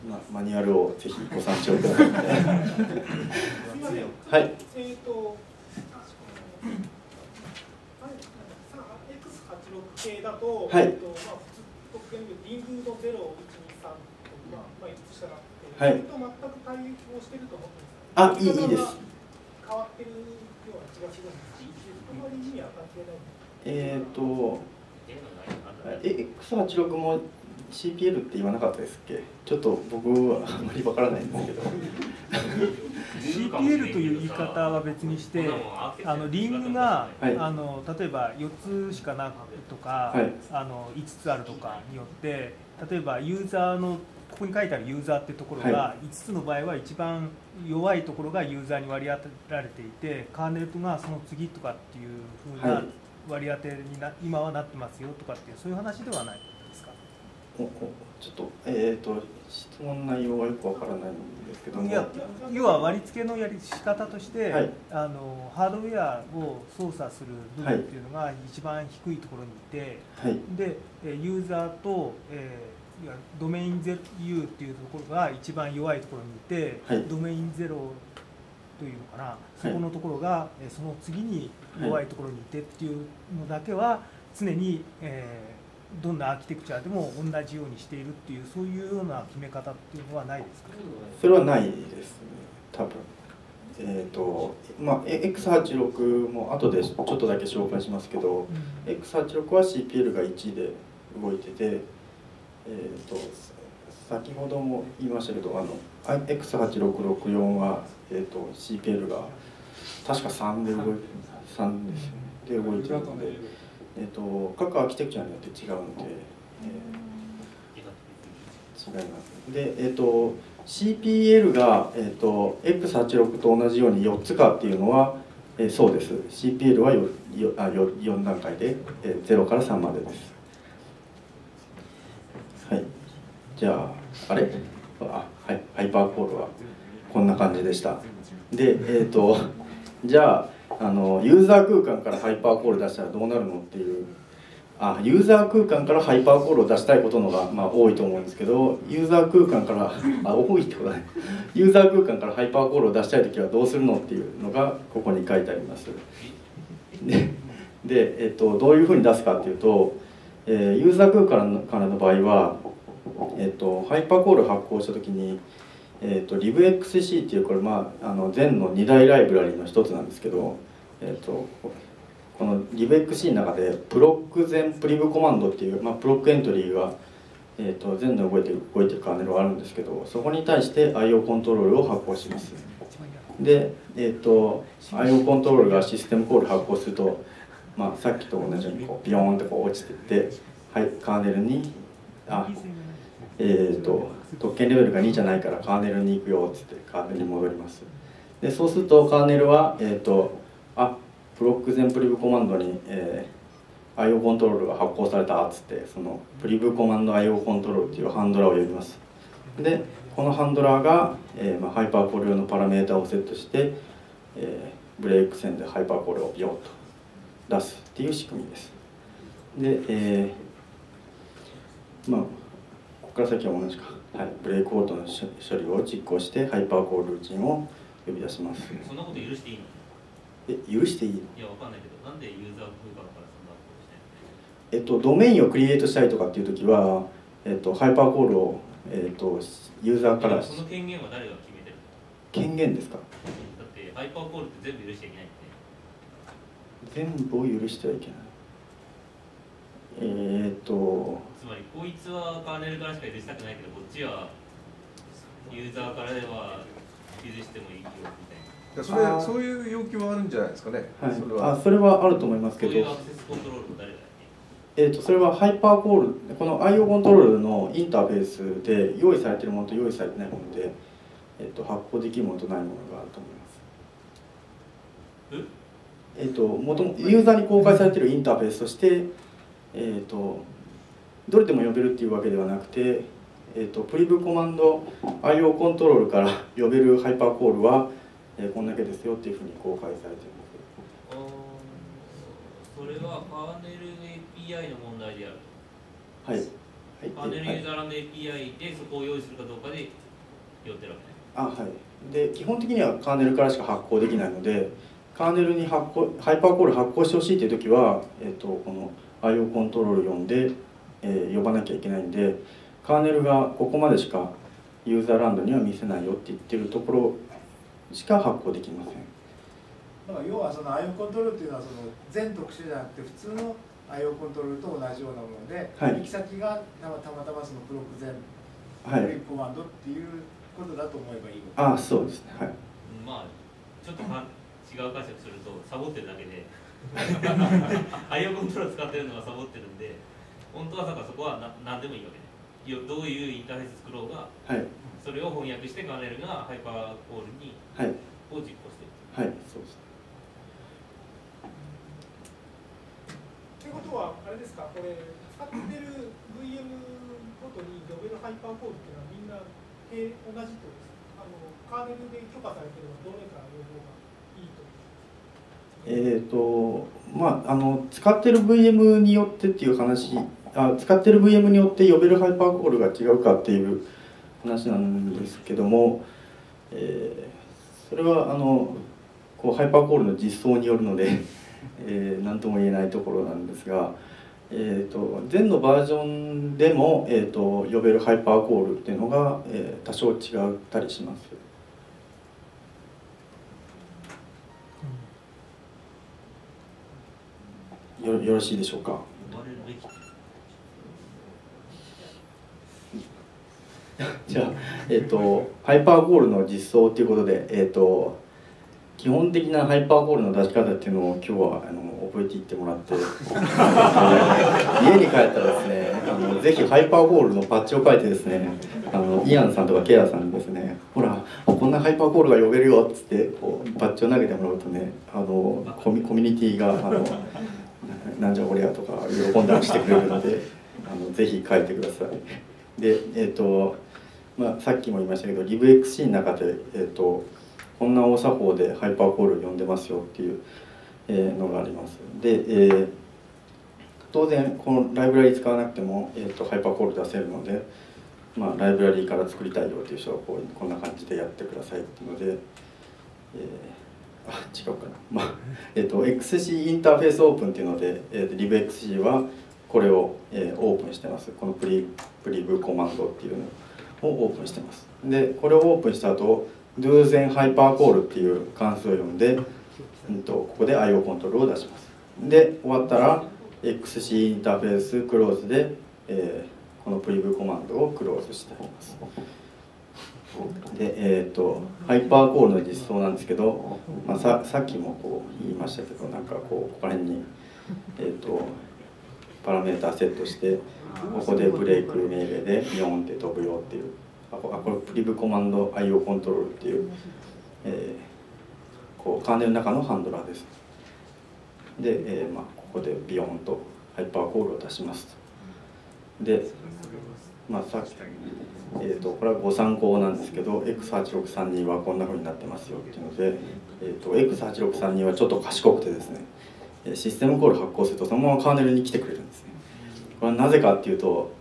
まマニュアルをぜひご参照ください。*laughs* はい。えーと系だと、はい、えっとまあ、普通特権でリングの0、1、2、3とか、まあ、5つしかなくて、はい、それと全く対応してると思ってますあ、いいいいです。変わってるような気がするんです。あまり意味は関係ない。えっ、と、X86 も CPL って言わなかったですっけ？ちょっと僕はあんまりわからないんですけど。CPL という言い方は別にしてあのリングが、はい、あの例えば4つしかなくとか、はい、あの5つあるとかによって例えばユーザーのここに書いてあるユーザーってところが5つの場合は一番弱いところがユーザーに割り当てられていてカーネルがその次とかっていうふうな割り当てにな今はなってますよとかっていうそういう話ではないちょっとえっ、ー、と質問内容はよくわからないんですけども。いや要は割り付けのやり仕方として、はい、あのハードウェアを操作する部分っていうのが一番低いところにいて、はい、でユーザーと、えー、いやドメイン U っていうところが一番弱いところにいて、はい、ドメインゼロというのかな。そこのところが、えその次に弱いところにいてっていうのだけは常に、えーどんなアーキテクチャでも同じようにしているっていうそういうような決め方っていうのはないですか？それはないですね多分。えっ、ー、とまあ X86 も後でちょっとだけ紹介しますけど、うん、X86 は CPL が1で動いててえっ、ー、と先ほども言いましたけどあの X8664 は、えーと、CPL が確か3で動いて3ですよねで動いてるので。えーと、各アーキテクチャによって違うので、えー、違いますで、えーと、CPL が、えーと、X86 と同じように4つかっていうのは、えー、そうです。CPL は 4, 4, あ 4, 段階で、えー、0から3までです。はい。じゃああれ？あはい。ハイパーコールはこんな感じでした。でえっ、ー、とじゃああのユーザー空間からハイパーコール出したらどうなるのっていう。あユーザー空間からハイパーコールを出したいことのが、まあ、多いと思うんですけどユーザー空間からあ多いってことね。ユーザー空間からハイパーコールを出したい時はどうするのっていうのがここに書いてあります。でで、えっと、どういうふうに出すかっていうと、えー、ユーザー空間からの場合はえっと、ハイパーコール発行した時に、えっと、libxc っていうこれ、まあ、あの全の2大ライブラリの一つなんですけど、えっと、この libxc の中でプロック全プリブコマンドっていう、まあ、プロックエントリーが、えっと、全の動いてる動いてるカーネルがあるんですけどそこに対して IO コントロールを発行します。で、えっと、IO コントロールがシステムコール発行すると、まあ、さっきと同じようにこうビヨーンってこう落ちてってはい、カーネルにあえーと、特権レベルが2じゃないからカーネルに行くよっつってカーネルに戻ります。でそうするとカーネルは、えーと、あブロック全プリブコマンドに、えー、IO コントロールが発行されたっつってそのプリブコマンド IO コントロールっていうハンドラーを呼びます。でこのハンドラーが、えーまあ、ハイパーコール用のパラメータをセットして、えー、ブレイク線でハイパーコールをビヨッと出すっていう仕組みです。で、えーまあここから先は同じか、はい、ブレイクコートの処理を実行してハイパーコールルーチンを呼び出します。そんなこと許していいの？え許していいの？いやわかんないけどなんでユーザー空間からそんなことしてえっとドメインをクリエイトしたいとかっていう時はえっとハイパーコールをえっとユーザーからその権限は誰が決めてる権限ですか？だってハイパーコールって全部許しちゃいけないって。全部を許してはいけない。えー、っとつまりこいつはカーネルからしか許したくないけどこっちはユーザーからでは許してもいいよみたいなそれそういう要求はあるんじゃないですかね、はい、それは。あそれはあると思いますけど。えーと、それはハイパーコールこの IO コントロールのインターフェースで用意されているものと用意されてないもので、えーと、発行できるものとないものがあると思います。え？っ、ー、ともともユーザーに公開されているインターフェースとしてえーと、どれでも呼べるっていうわけではなくて、えーと、プリブコマンド IO コントロールから呼べるハイパーコールは、えー、こんだけですよっていうふうに公開されています。それはカーネル API の問題である。はい、はい、カーネルユーザーランド API でそこを用意するかどうかで寄ってるわけねあはい。で基本的にはカーネルからしか発行できないのでカーネルに発行ハイパーコール発行してほしいという時は、えーとこの IO コントロール読んで、えー、呼ばなきゃいけないんでカーネルがここまでしかユーザーランドには見せないよって言ってるところしか発行できません。だから要はその IO コントロールっていうのはその全特殊じゃなくて普通の IO コントロールと同じようなもので、はい、行き先がたまたまそのブロック全プリッコマンドっていうことだと思えばいいああそうですね。はい。まあちょっとか違う解釈するとサボってるだけで *laughs* ハイオコントロール使ってるのがサボってるんで本当はさかそこはな何でもいいわけね。どういうインターフェース作ろうが、はい、それを翻訳してカーネルがハイパーコールに、はい、を実行して。るはいそうです。ということはあれですかこれ使ってる VM ごとに呼べるハイパーコールっていうのはみんな同じとあのカーネルで許可されてるのはどれか呼ぼうがえーとまあ、あの使ってる VM によってっていう話あ使ってる VM によって呼べるハイパーコールが違うかっていう話なんですけども、えー、それはあのこうハイパーコールの実装によるので、*laughs* えー、何とも言えないところなんですが、えーと、前のバージョンでも、えーと、と呼べるハイパーコールっていうのが、えー、多少違ったりします。よよろしいでしょうか？じゃあ、えっ、ー、と、ハイパーコールの実装ということで、えっ、ー、と、基本的なハイパーコールの出し方っていうのを今日はあの覚えていってもらって *laughs* 家に帰ったらですねあのぜひハイパーコールのパッチを書いてですねあのイアンさんとかケアさんにですねほらこんなハイパーコールが呼べるよっつってこうパッチを投げてもらうとねあのコミコミュニティがあのなんじゃこりゃとか喜んだりしてくれるのであのぜひ書いてください。でえっ、ー、とまあさっきも言いましたけど LiveXC の中でえ、ー、とこんな大作法でハイパーコールを呼んでますよっていう、えー、のがあります。で、えー、当然このライブラリ使わなくても、えーと、ハイパーコール出せるので、まあ、ライブラリから作りたいよっていう人はこうこんな感じでやってくださいっていうので、えーあ違うかな、まあえーと、XC インターフェースオープンっていうので、えーと、LibXC はこれを、えー、オープンしてます。このプリプリブコマンドっていうの。ををオープンしてます。でこれをオープンした後 do 全ハイパーコールっていう関数を読んで、うんと、ここで IO コントロールを出します。で終わったら XC インターフェースクローズで、えー、このプリブコマンドをクローズしてあります。でえっ、ー、とハイパーコールの実装なんですけど、まあ、ささっきもこう言いましたけどなんかこうここら辺にえっ、ー、とパラメータセットしてここでブレイク命令でビヨンって飛ぶよっていう。あこれプリブコマンド IO コントロールっていう、えー、こうカーネルの中のハンドラーです。で、えーまあ、ここでビヨンとハイパーコールを出します。で、まあ、さっき、えーと、これはご参考なんですけど X8632 はこんなふうになってますよっていうので、えーと、と X8632 はちょっと賢くてですねシステムコール発行するとそのままカーネルに来てくれるんです。これはなぜかっていうと,、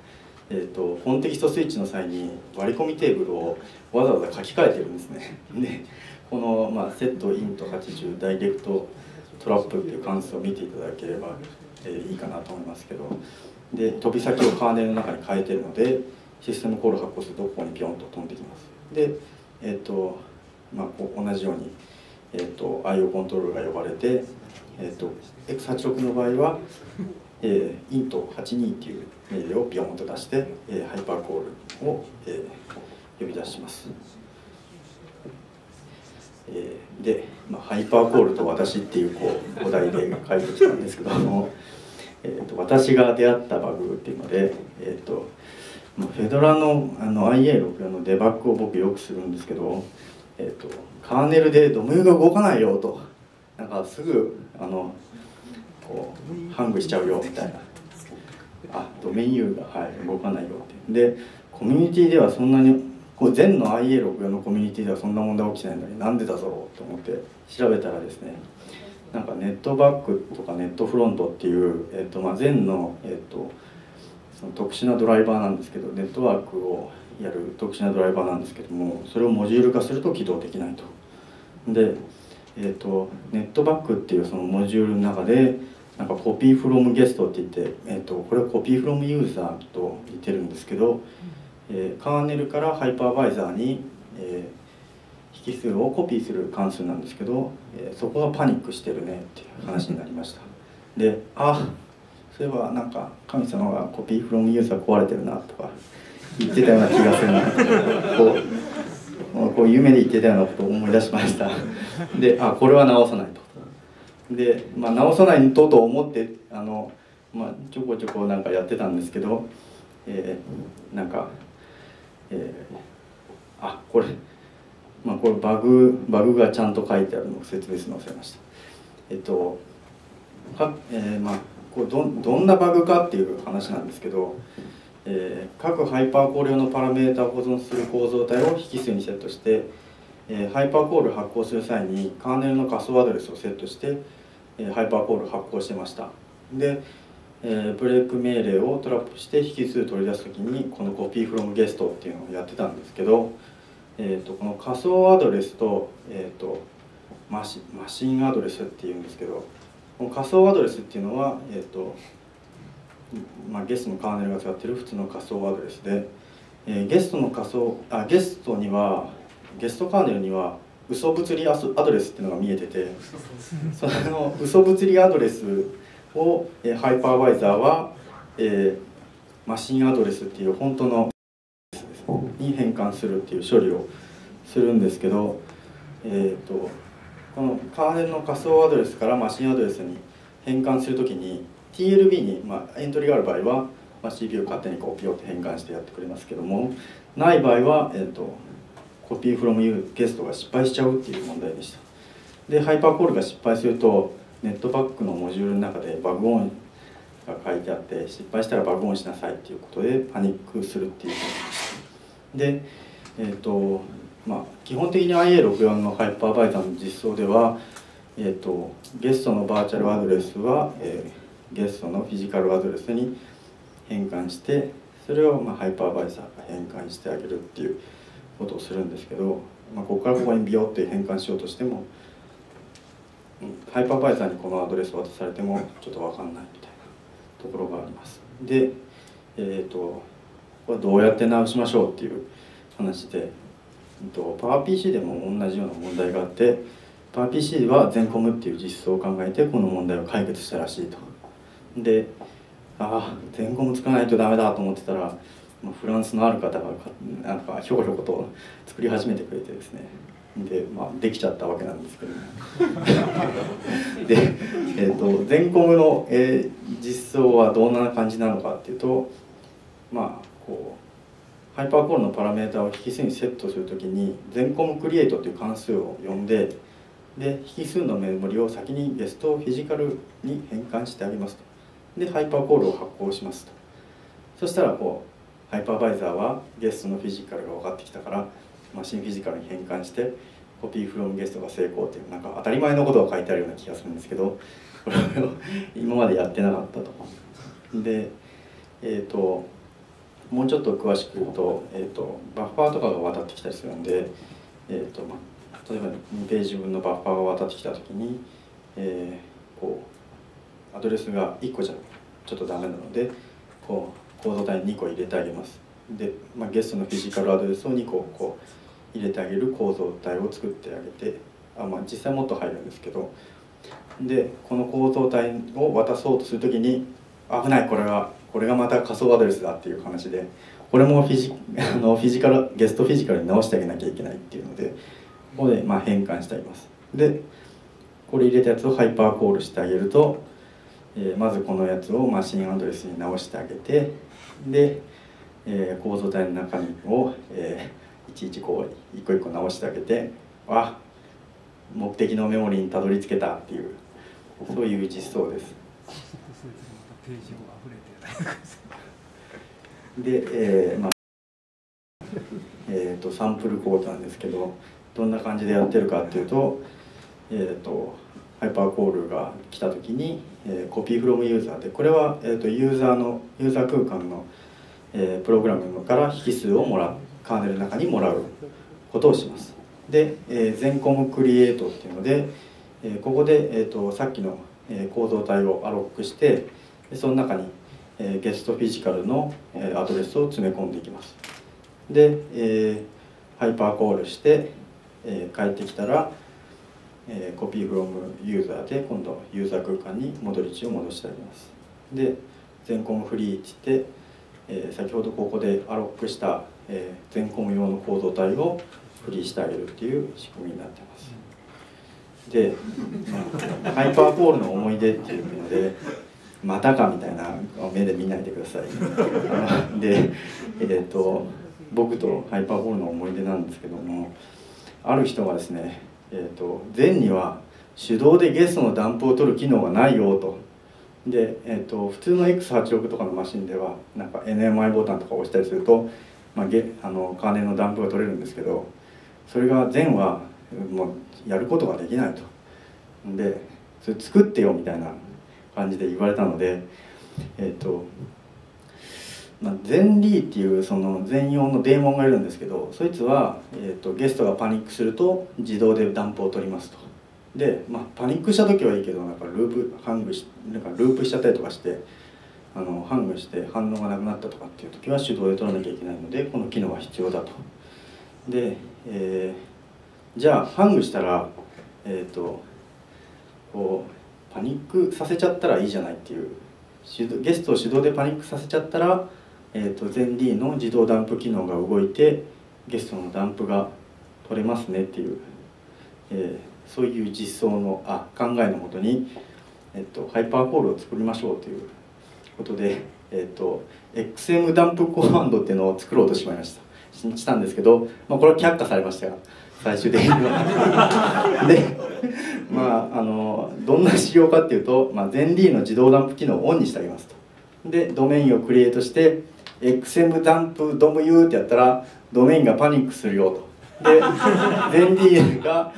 えーと、フォンテキストスイッチの際に割り込みテーブルをわざわざ書き換えてるんですね。*laughs* でこの、まあ、セットイント80ダイレクトトラップっていう関数を見ていただければ、えー、いいかなと思いますけど。で飛び先をカーネルの中に変えてるのでシステムコール発行するとここにピョンと飛んできます。でえっ、ー、とまあこう同じように、えーと、IO コントロールが呼ばれてえーと、X86 の場合は、えー、イント82っていう命令をビヨンと出して、えー、ハイパーコールを、えー、呼び出します。えー、で、まあ、ハイパーコールと私っていうこうお題で書いてきたんですけども、えーと、私が出会ったバグっていうので、えーと、フェドラのあの IA64 のデバッグを僕よくするんですけど、えーと、カーネルでドメインが動かないよとなんかすぐあのこうハングしちゃうよみたいな *laughs* あドメイン U が、はい、動かないよってでコミュニティではそんなにこう全の IA64 のコミュニティではそんな問題起きてないのになんでだぞと思って調べたらですねなんかネットバックとかネットフロントっていう、えーとまあ、全の、えーと、その特殊なドライバーなんですけどネットワークをやる特殊なドライバーなんですけどもそれをモジュール化すると起動できないと。でえーと、ネットバックっていうそのモジュールの中でなんかコピーフロムゲストって言って、えーと、これはコピーフロムユーザーと言ってるんですけど、えー、カーネルからハイパーバイザーに、えー、引数をコピーする関数なんですけど、えー、そこがパニックしてるねっていう話になりました。であそういえばなんか神様がコピーフロムユーザー壊れてるなとか言ってたような気がするな。*laughs* こうこう夢で言ってたようなことを思い出しました。であこれは直さないとで、まあ、直さないとと思ってあの、まあ、ちょこちょこなんかやってたんですけど、えー、なんか、えー、あこれまあこれバグバグがちゃんと書いてあるのを説明するの忘れました。えっとか、えー、まあこうどどんなバグかっていう話なんですけどえー、各ハイパーコール用のパラメータを保存する構造体を引数にセットして、えー、ハイパーコール発行する際にカーネルの仮想アドレスをセットして、ハイパーコール発行してました。で、えー、ブレイク命令をトラップして引数取り出す時にこのコピーフロムゲストっていうのをやってたんですけど、えーと、この仮想アドレスと,、えーと、マシマシンアドレスっていうんですけどこの仮想アドレスっていうのは、えーとまあ、ゲストのカーネルが使ってる普通の仮想アドレスで、えー、ゲストの仮想あゲストにはゲストカーネルには嘘物理アドレスっていうのが見えててその嘘物理アドレスを、えー、ハイパーバイザーは、えー、マシンアドレスっていう本当のに変換するっていう処理をするんですけど、えーとこのカーネルの仮想アドレスからマシンアドレスに変換するときに TLB に、まあ、エントリーがある場合は、まあ、CPU を勝手にこうピヨって変換してやってくれますけどもない場合は、えーと、コピーフロムユーゲストが失敗しちゃうっていう問題でした。でハイパーコールが失敗するとネットバックのモジュールの中でバグオンが書いてあって失敗したらバグオンしなさいっていうことでパニックするっていうことでえっ、ー、とまあ基本的に IA64 のハイパーバイザーの実装ではえーと、ゲストのバーチャルアドレスは、えーゲストのフィジカルアドレスに変換してそれをまあハイパーバイザーが変換してあげるっていうことをするんですけど、まあ、ここからここにビヨって変換しようとしても、ハイパーバイザーにこのアドレスを渡されてもちょっと分かんないみたいなところがあります。でえっ、ー、とこれどうやって直しましょうっていう話で、えー、とパワー PC でも同じような問題があってパワー PC は全コムっていう実装を考えてこの問題を解決したらしいとでああ全コム使わないとダメだと思ってたらフランスのある方がなんかひょこひょこと作り始めてくれてですね。で、まあ、できちゃったわけなんですけども。*laughs* で、えーと、全コムの、えー、実装はどんな感じなのかっていうとまあこうハイパーコールのパラメータを引数にセットするときに全コムクリエイトという関数を呼んでで引数のメモリを先にゲストフィジカルに変換してあげますと。でハイパーコールを発行しますと。そしたらこうハイパーバイザーはゲストのフィジカルが分かってきたからマシンフィジカルに変換してコピーフロムゲストが成功っていうなんか当たり前のことが書いてあるような気がするんですけどこれを今までやってなかったと。でえっ、ー、ともうちょっと詳しく言うと,、えーと、バッファーとかが渡ってきたりするんで、えーとまあ、例えば2ページ分のバッファーが渡ってきた時に、えー、こうアドレスが1個じゃちょっとダメなのでこうコード単2個入れてあげます。で、まあ、ゲストのフィジカルアドレスを2個こう入れてあげる構造体を作ってあげてあ、まあ、実際もっと入るんですけど。でこの構造体を渡そうとする時に危ないこれはこれがまた仮想アドレスだっていう話でこれもフィジ *laughs* あのフィジカルゲストフィジカルに直してあげなきゃいけないっていうのでここでまあ変換してあげます。でこれ入れたやつをハイパーコールしてあげると、えー、まずこのやつをマシンアドレスに直してあげてで、えー、構造体の中身を、えー、いちいちこう一個一個直してあげてあ目的のメモリにたどり着けたっていうそういう実装です。で、えーまあえーと、サンプルコードなんですけどどんな感じでやってるかっていうと,、えーと、ハイパーコールが来た時に、えー、コピーフロムユーザーでこれは、えーと、ユーザーのユーザー空間の、えー、プログラムから引数をもらうカーネルの中にもらうことをします。で、えー、全コムクリエイトっていうので、えー、ここで、えー、とさっきの、え、構造体をアロックしてその中にえゲストフィジカルの、えアドレスを詰め込んでいきます。で、えハイパーコールして、え帰ってきたら、えコピーフロムユーザーで今度ユーザー空間に戻り値を戻してあげます。で全コムフリーって言って、え先ほどここでアロックした、え全コム用の構造体をフリーしてあげるっていう仕組みになってます。で、まあ、ハイパーコールの思い出っていうのでまたかみたいな目で見ないでください。*laughs* でえっ、ー、と僕とハイパーボールの思い出なんですけどもある人がですねえ、ー、と前には手動でゲストのダンプを取る機能がないよと。で、えーと、普通の X86 とかのマシンではなんか NMI ボタンとか押したりすると、まあ、ゲあのカーネのダンプが取れるんですけどそれが前はもうやることができないと。でそれ作ってよみたいな感じで言われたのでえっ、ー、とまあ、前リーっていうその全用のデーモンがいるんですけどそいつは、えーと、ゲストがパニックすると自動でダンプを取りますと。で、まあ、パニックした時はいいけどなんかループハングしなんかループしちゃったりとかしてあのハングして反応がなくなったとかっていう時は手動で取らなきゃいけないのでこの機能は必要だと。で、えー、じゃあハングしたらえっ、ー、とこうパニックさせちゃったらいいじゃないっていうゲストを手動でパニックさせちゃったら、えーと、全 D の自動ダンプ機能が動いてゲストのダンプが取れますねっていう、えー、そういう実装のあ考えのもとに、えーと、ハイパーコールを作りましょうということで、えーと、XM ダンプコマンドっていうのを作ろうとしまいました。したんですけど、まあ、これは却下されましたが最終的には。*laughs* でまああのどんな仕様かっていうと、まあ、全 D の自動ダンプ機能をオンにしてあげますと。でドメインをクリエイトして XM ダンプドム U ってやったらドメインがパニックするよと。で *laughs* 全 D が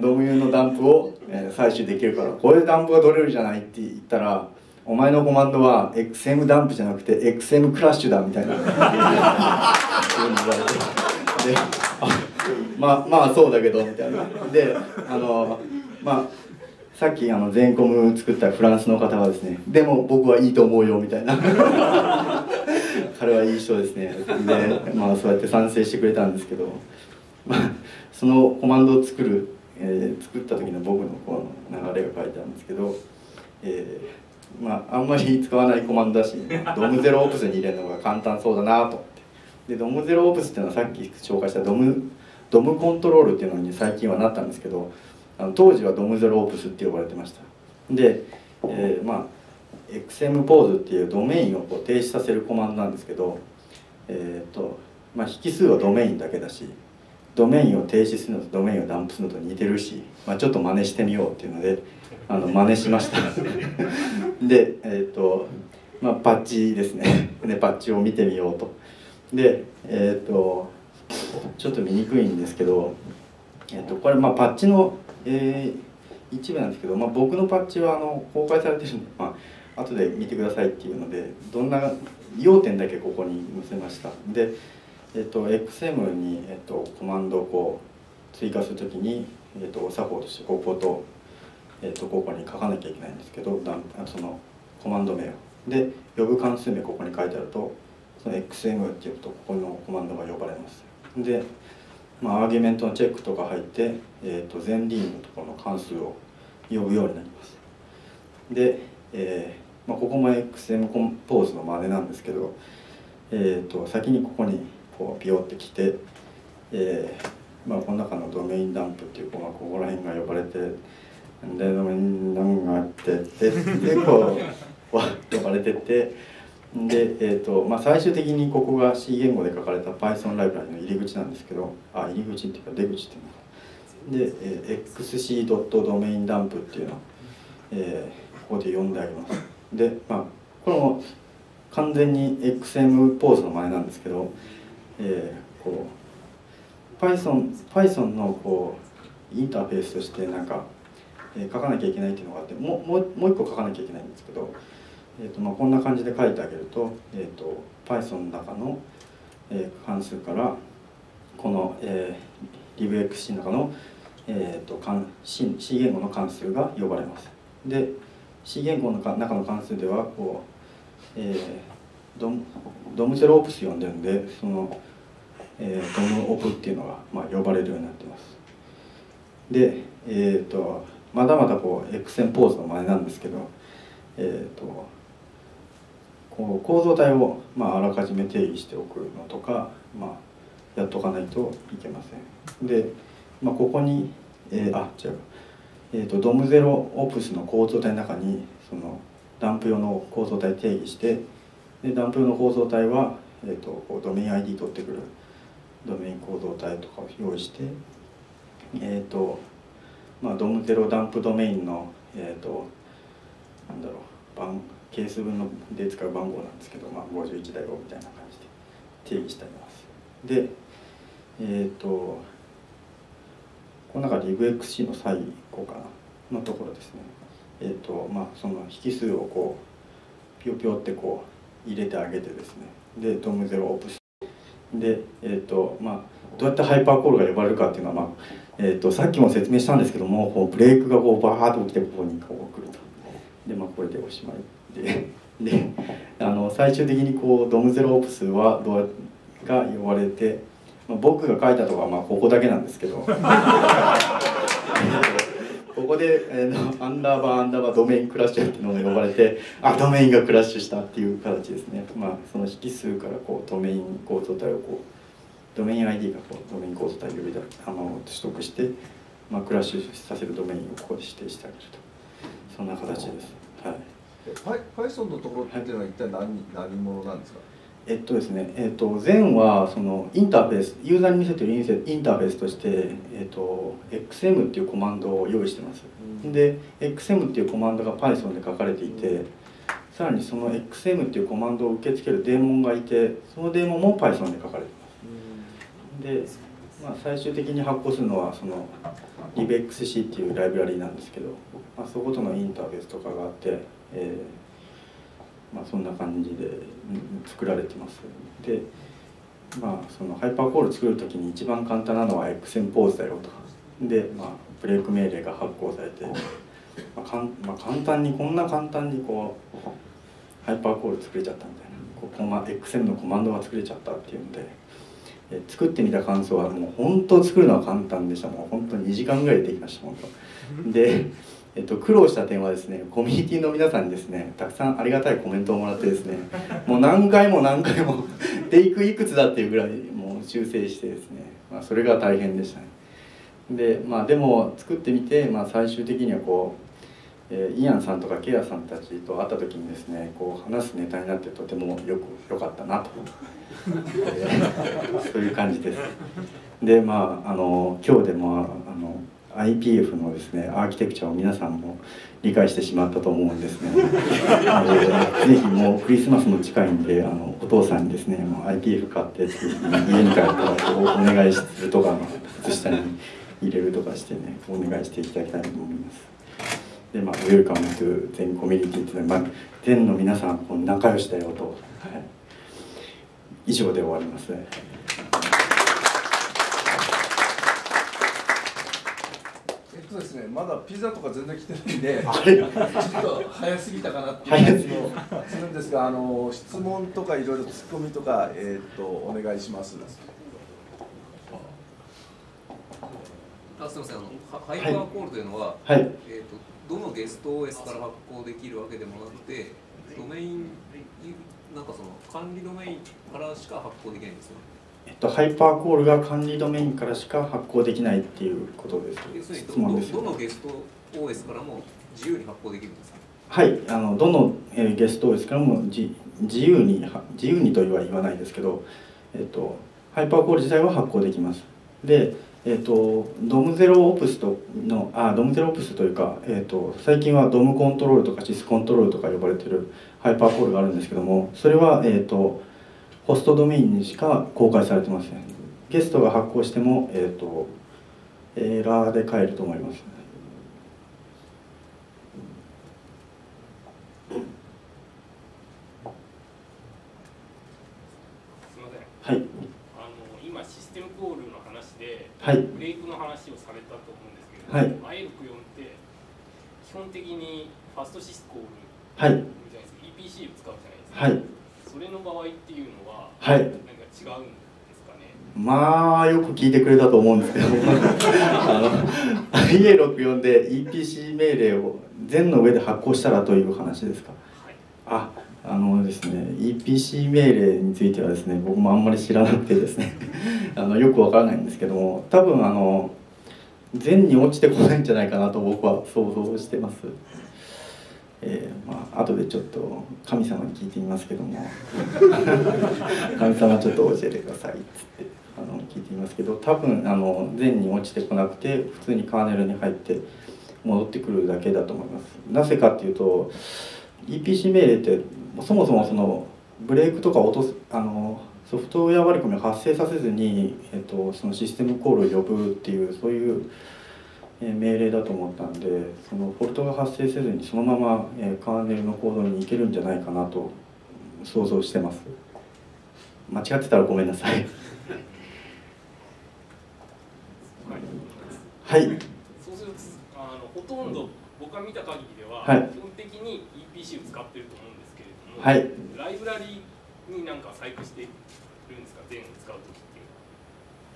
ドム U のダンプを採取できるからこれでダンプが取れるじゃないって言ったらお前のコマンドは XM ダンプじゃなくて XM クラッシュだみたいな。*laughs* でまあまあそうだけどみたいな。であのまあさっきあの全コム作ったフランスの方はですねでも僕はいいと思うよみたいな *laughs* 彼はいい人ですね。でまあそうやって賛成してくれたんですけど、まあ、そのコマンドを作る、えー、作った時の僕のこの流れが書いてあるんですけど、えー、まああんまり使わないコマンドだしドムゼロオプスに入れるのが簡単そうだなと思って。でドムゼロオプスっていうのはさっき紹介したドムドムコントロールっていうのに最近はなったんですけどあの当時はドムゼロオプスって呼ばれてました。で、えー、まあ XM ポーズっていうドメインをこう停止させるコマンドなんですけどえっ、ー、とまあ引数はドメインだけだしドメインを停止するのとドメインをダンプするのと似てるし、まあ、ちょっと真似してみようっていうのであの真似しました。*laughs* でえっ、ー、とまあパッチですね。*laughs* でパッチを見てみようと。でえっ、ー、とちょっと見にくいんですけど、えー、とこれまあパッチのえー、一部なんですけど、まあ、僕のパッチはあの公開されてるんで、まあ後で見てくださいっていうのでどんな要点だけここに載せました。で、えーと、XM に、えーと、コマンドをこう追加するときに、えーと、作法としてここと,、えー、とここに書かなきゃいけないんですけどそのコマンド名を。で呼ぶ関数名ここに書いてあるとその XM っていうとここのコマンドが呼ばれます。でまあ、アーギュメントのチェックとか入って、えーと、前輪のところの関数を呼ぶようになります。で、えーまあ、ここも XM コンポーズの真似なんですけど、えーと、先にここにこうピヨってきて、えーまあ、この中のドメインダンプっていうこここら辺が呼ばれてでドメインダンプがあってででこう *laughs* 呼ばれてってで、えーとまあ、最終的にここが C 言語で書かれた Python ライブラリの入り口なんですけどあ入り口っていうか出口っていうので、えー、xc.domainDump っていうのを、えー、ここで呼んであげます。で、まあ、これも完全に XM ポーズの真似なんですけど、えー、こう Python, Python のこうインターフェースとしてなんか、えー、書かなきゃいけないっていうのがあってももうもう一個書かなきゃいけないんですけどえーとまあ、こんな感じで書いてあげると,、えーと、Python の中の、えー、関数からこの、えー、libxc の中の、えーと、C, C 言語の関数が呼ばれます。で C 言語の中の関数ではこう、えー、ドムドムゼロオプス呼んでるんでその、えー、ドムオプっていうのが、まあ、呼ばれるようになってます。で、えーと、まだまだこうエクセンポーズの真似なんですけど、えーとこう構造体を、まあ、あらかじめ定義しておくのとか、まあ、やっとかないといけません。で、まあ、ここに、えー、あ違う、えーと、ドムゼロオプスの構造体の中にそのダンプ用の構造体を定義してでダンプ用の構造体は、えーと、ドメイン ID 取ってくるドメイン構造体とかを用意してえ、ー、とまあドムゼロダンプドメインのえ、ー、となんだろう番ケース分ので使う番号なんですけど、まあ、51だよみたいな感じで定義してあります。でえっ、ー、とこの中で UXC の際最後かなのところですね。えっ、ー、とまあその引数をこうピヨピヨってこう入れてあげてですね。でドームゼロオプスでえっ、ー、とまあどうやってハイパーコールが呼ばれるかっていうのは、まあえーと、さっきも説明したんですけどもこうブレイクがこうバーッと起きてここにこう来ると。でまあこれでおしまいで。であの最終的にこうドムゼロオプスはどうが呼ばれて、まあ、僕が書いたとはまあここだけなんですけど。*laughs* ここで、えー、アンダーバーアンダーバー domain crash っていうのが呼ばれてあドメインがクラッシュしたっていう形ですね、まあ、その引数からこうドメイン構造体をこうドメイン ID がこうドメイン構造体を呼びだあの取得して、まあ、クラッシュさせるドメインをここで指定してあげると。そんな形です。はい。Python のところっていうのは一体何何者なんですか？えっとですね、えっと、前はそのインターフェースユーザーに見せてるインインターフェースとして、えっと、XM っていうコマンドを用意してます、うん、で XM っていうコマンドが Python で書かれていて、うん、さらにその XM っていうコマンドを受け付けるデーモンがいてそのデーモンも Python で書かれてます、うん、で、まあ、最終的に発行するのはその libxc っていうライブラリーなんですけど、まあ、そことのインターフェースとかがあってえー、まあ、そんな感じで作られてます。でまあそのハイパーコール作る時に一番簡単なのは XM ポーズだよと。で、まあ、ブレイク命令が発行されてあかんまあ、簡単にこんな簡単にこうハイパーコール作れちゃったみたいな。こうコマ XM のコマンドが作れちゃったっていうんで。え作ってみた感想はもう本当作るのは簡単でした。もう本当に2時間ぐらいでできました本当。で、えっと、苦労した点はですねコミュニティの皆さんにですねたくさんありがたいコメントをもらってですねもう何回も何回も *laughs* テイクいくつだっていうぐらいもう修正してですね、まあ、それが大変でしたね。でまあでも作ってみて、まあ、最終的にはこうえー、イアンさんとかケアさんたちと会った時にですねこう話すネタになってとてもよく良かったなと、*laughs* そういう感じです。でまああの今日でもあの IPF のですねアーキテクチャを皆さんも理解してしまったと思うんですね、*laughs* ぜひもうクリスマスも近いんであのお父さんにですねもう IPF 買ってって家に帰ったらお願いするとか靴下に入れるとかしてねお願いしていただきたいと思います。で、まあ、 Welcome to Xen Community っていうのは、まあ、全の皆さんこう仲良しだよと、はい、以上で終わります、ね、えっとですね、まだピザとか全然来てないんで、*laughs* ちょっと早すぎたかなっていう感じもするんですが、あの質問とかいろいろツッコミとか、えー、っとお願いします。あすみませんあのハイパーコールというのは、はい、えーとどのゲスト OS から発行できるわけでもなくてドメインなんかその管理ドメインからしか発行できないんですよえっと、ハイパーコールが管理ドメインからしか発行できないっていうことです。要するにどどのゲスト OS からも自由に発行できるんですか？はいあのどの、えー、ゲスト OS からも自自由に自由にとは言わないですけど、えっと、ハイパーコール自体は発行できます。でえーと、ドムゼロオプスとのあドムゼロオプスというか、えーと、最近はドムコントロールとかシスコントロールとか呼ばれてるハイパーコールがあるんですけどもそれは、えーと、ホストドメインにしか公開されてません。ゲストが発行しても、えー、とエラーで変えると思います。はい、ブレイクの話をされたと思うんですけれども、はい、I64 って基本的にファストシスコールはい。じゃないですか、EPC を使うじゃないですか、はい、それの場合っは、い、なんか違うんですかねまあよく聞いてくれたと思うんですけどあの IA64 で EPC 命令を全の上で発行したらという話ですか、はい、ああのですね EPC 命令についてはですね僕もあんまり知らなくてですねあのよくわからないんですけども多分あの善に落ちてこないんじゃないかなと僕は想像してます。えー、まあ後でちょっと神様に聞いてみますけども *laughs* 神様ちょっと教えてくださいっつってあの聞いてみますけど多分あの善に落ちてこなくて普通にカーネルに入って戻ってくるだけだと思います。なぜかっていうと EPC 命令ってそもそもそのブレークとか落とすあのソフトウェア割り込みを発生させずに、えっと、そのシステムコールを呼ぶっていうそういう命令だと思ったんでそのフォルトが発生せずにそのまま、えカーネルのコードに行けるんじゃないかなと想像してます。間違ってたらごめんなさい。はい。そうするとあのほとんど僕が見た限りでは、はい、基本的に EPC を使ってると思うんですけれども、はい、ライブラリになんか細工してるんですか？全を使う時って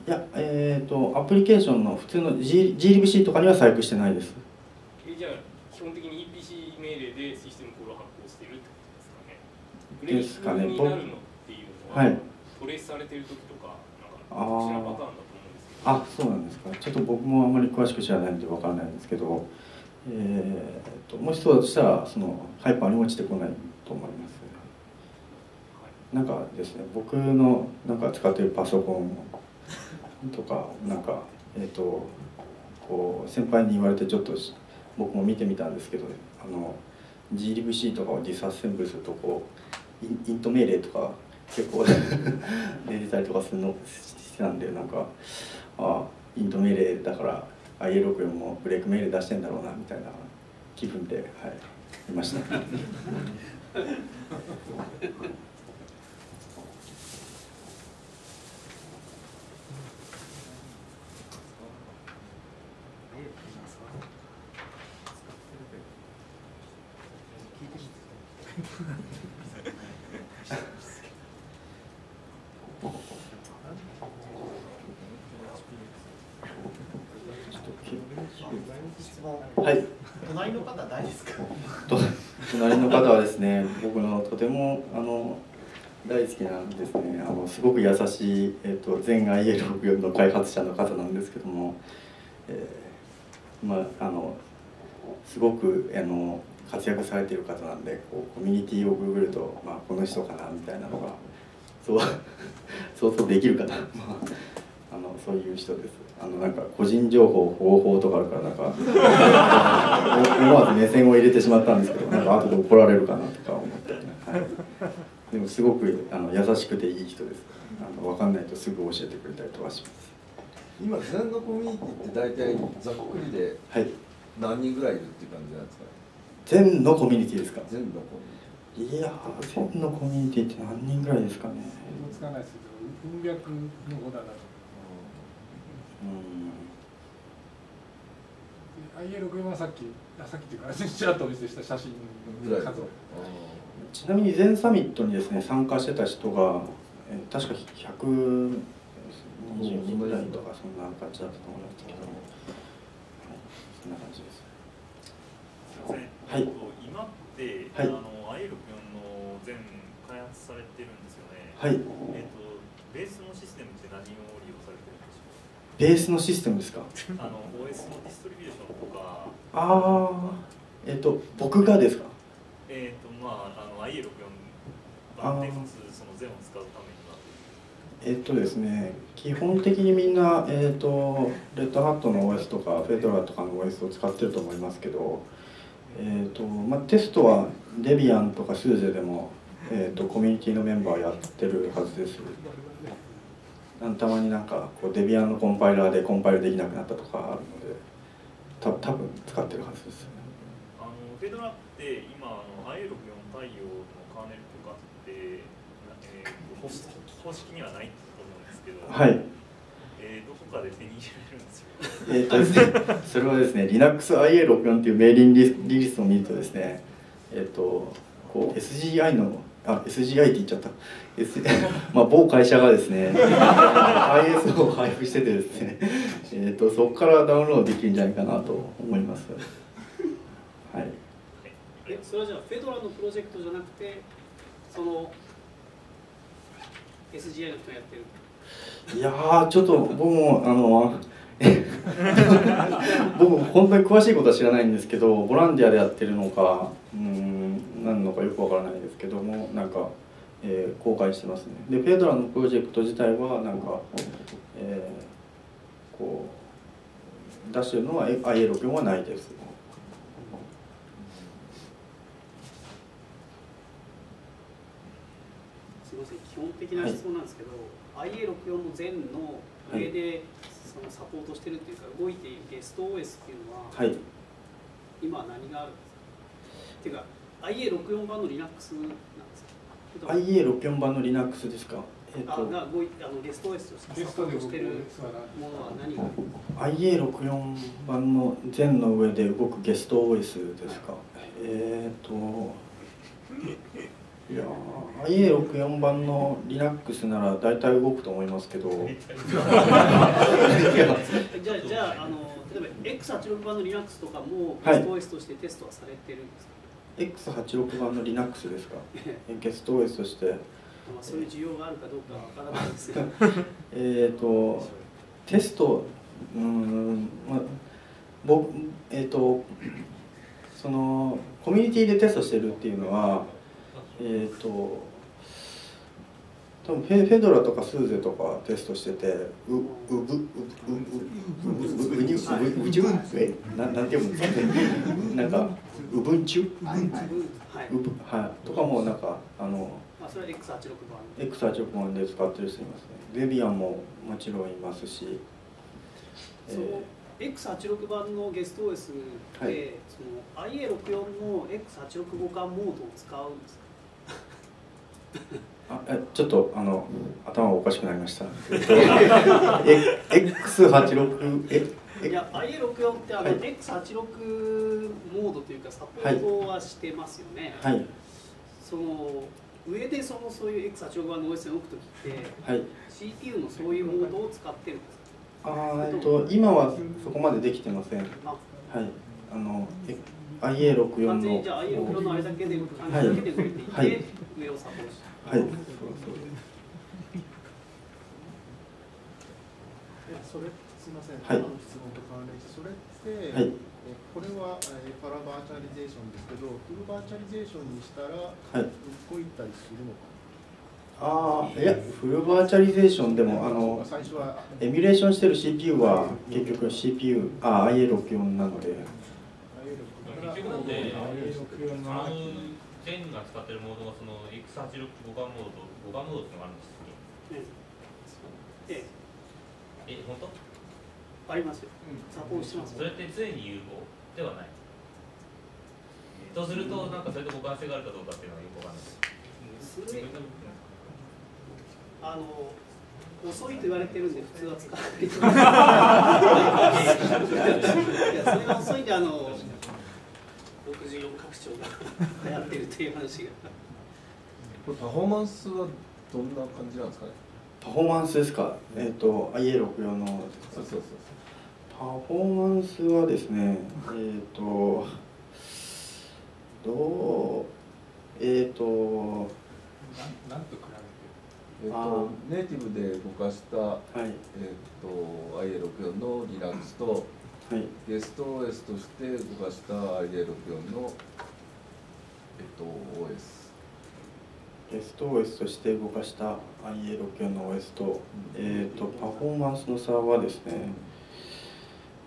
いやえっ、ー、とアプリケーションの普通の G GLibC とかには細工してないです。えじゃあ基本的に EPC 命令でシステムコールを発行してるってことですかね。ブレイクになるのっていうのは、はい、トレースされてる時とかなんか特殊なパターンだと思うんですけど。あそうなんですか。ちょっと僕もあんまり詳しく知らないんでわからないんですけどえーと、もしそうだとしたらそのハイパーに落ちてこないと思います、なんかですね僕のなんか使ってるパソコンとかなんかえっ、ー、とこう先輩に言われてちょっと僕も見てみたんですけどあの GLibC とかをディスアッセンブルするとこうイント命令とか結構 *laughs* 出てたりとかするのしてたんでなんかあイント命令だから IA64 もブレイク命令出してんだろうなみたいな気分で、はい、いました。*laughs* はい。隣の方誰ですか？隣の方はですね、僕のとてもあの大好きなんですね。あのすごく優しいえ、ー、と全 IA64 の開発者の方なんですけども、えー、まああのすごくあの活躍されている方なんで、こうコミュニティをググるとまあこの人かなみたいなのがそう *laughs* 想像できるかな。あのそういう人です。あのなんか個人情報保護法とかあるからなんか *laughs* 思わず目線を入れてしまったんですけどなんか後で怒られるかなとか思って、はい、でもすごくあの優しくていい人です。あの分かんないとすぐ教えてくれたりとかします。今全のコミュニティって大体ざっくりで何人ぐらいいるっていう感じなんですか？全のコミュニティですか？全のコミュニティ。いや全のコミュニティって何人ぐらいですかね。つかないですけど文脈のことだと IA64 はさっきさっきっていうか *laughs* ちらっとお見せした写真の数ちなみに全サミットにですね参加してた人が、えー、確か120人ぐらいとかそんな感じだったと思いますけど、はい、そんな感じです。すみません。はい。今って、はい、あの IA64 の全開発されてるんですよね。はい。えっ、とベースのシステムって何をベースのシステムですか？あの OS のディストリビューションとか。ああえっ、ー、と僕がですか？えっ、ー、とまああの IE64 版で普通その全を使うためには。えっ、ー、とですね基本的にみんな、えーと、レッドハットの OS とかフェドラとかの OS を使ってると思いますけど、えーとまあ、テストはデビアンとかスーゼでも、えーとコミュニティのメンバーやってるはずです。たまになんかこうデビアンのコンパイラーでコンパイルできなくなったとかあるのでた多分使ってるはずですあのフェドラって今あの IE64 対応のカーネルとかって、えー、公式にはないと思うんですけどはい。えー、どこかで手に入れるんですよ。えっとですね *laughs* それはですね LinuxIA64 っていうメーリングリリストを見るとですねえっ、とこう SGI のあ SGI って言っちゃった、S *laughs* まあ、某会社がですね ISO を配布しててですね、えーと、そこからダウンロードできるんじゃないかなと思います。はい。えそれはじゃあフェドラのプロジェクトじゃなくてその SGI の人がやってる？いやちょっと僕もあの *laughs* 僕本当に詳しいことは知らないんですけどボランティアでやってるのかうん何のかよくわからないですけどもなんか、えー、公開してますね。でフェドラのプロジェクト自体はなんか、えー、こう出してるのは IA64 はないです。すみません基本的な質問なんですけど、はい、IA64 の前の上で、はい。そのサポートしてるっていうか動いているゲスト OS っていうのは、はい、今何があるんですか？っていうか IA64 版の Linux なんですか IA64 版の Linux ですか？えっと、あがごいあのゲスト OS としてサポートしてるものは何がある ?IA64 版の全の上で動くゲスト OS ですか、はい、えっ、ー、といや IA64 版の Linux なら大体動くと思いますけど。*laughs* じゃあじゃああの例えば X86 版の Linux とかも GSTOS としてテストはされてるんですか、X86 版の Linux ですか？ゲスト OS として。まあ、そういう需要があるかどうかわからないですけど。*laughs* えっとテストうんまあ僕えっ、ー、とそのコミュニティでテストしてるっていうのはえっ、ー、と多分フェフェドラとかスーゼとかテストしててううぶうぶうううにううじゅえななんて読むんですかねなんかうぶんちゅうぶはいとかもなんかあのそれは X86 版 X86 版で使ってる人いますねデビアンももちろんいますしその X86 版のゲスト OS で、はい、その IA64 の X86 互換モードを使うんですかあえちょっとあの頭おかしくなりました。え X86 えいや IA64 ってあの、はい、X86 モードというかサポートはしてますよね。はい。その上でそのそういう X865 の OS に置くときって、はい、CPU のそういうモードを使ってるんですか？あえっと今はそこまでできてません。はい。あの IA64 の。完全にじゃあ IA64 のあれだけで、はい、上をサポートして。はい。そうそれすみません。はい。質問と関連してそれって。はい。これは、えー、パラバーチャリゼーションですけど、フルバーチャリゼーションにしたら、はい、動いたりするのか？ああいやフルバーチャリゼーションでもあのエミュレーションしてる CPU は結局 CPU あ IA64 なので全が使ってるモードがその X865 番モード5番モードってのがあるんですえええ本当？ありますよ、サポートしてますそれって常に有効ではないとするとなんかそれで互換性があるかどうかっていうのはよくわかんないあの遅いと言われてるんで普通は使わない *laughs* いやそれが遅いんであの64拡張が流行ってるっていう話が。これパフォーマンスはどんな感じなんですかね？パフォーマンスですか？えっ、ー、と IA64 の。そうそうそうパフォーマンスはですねえっ、ー、とどうえっ、ー、となんと比べて？えっ、とネイティブで動かした、はい、えっ、と IA64 のリラックスと、はい、ゲスト OS として動かした IA64 のえっ、と OS ゲスト OS として動かした IA64 の OS と,、えーと、パフォーマンスの差はですね、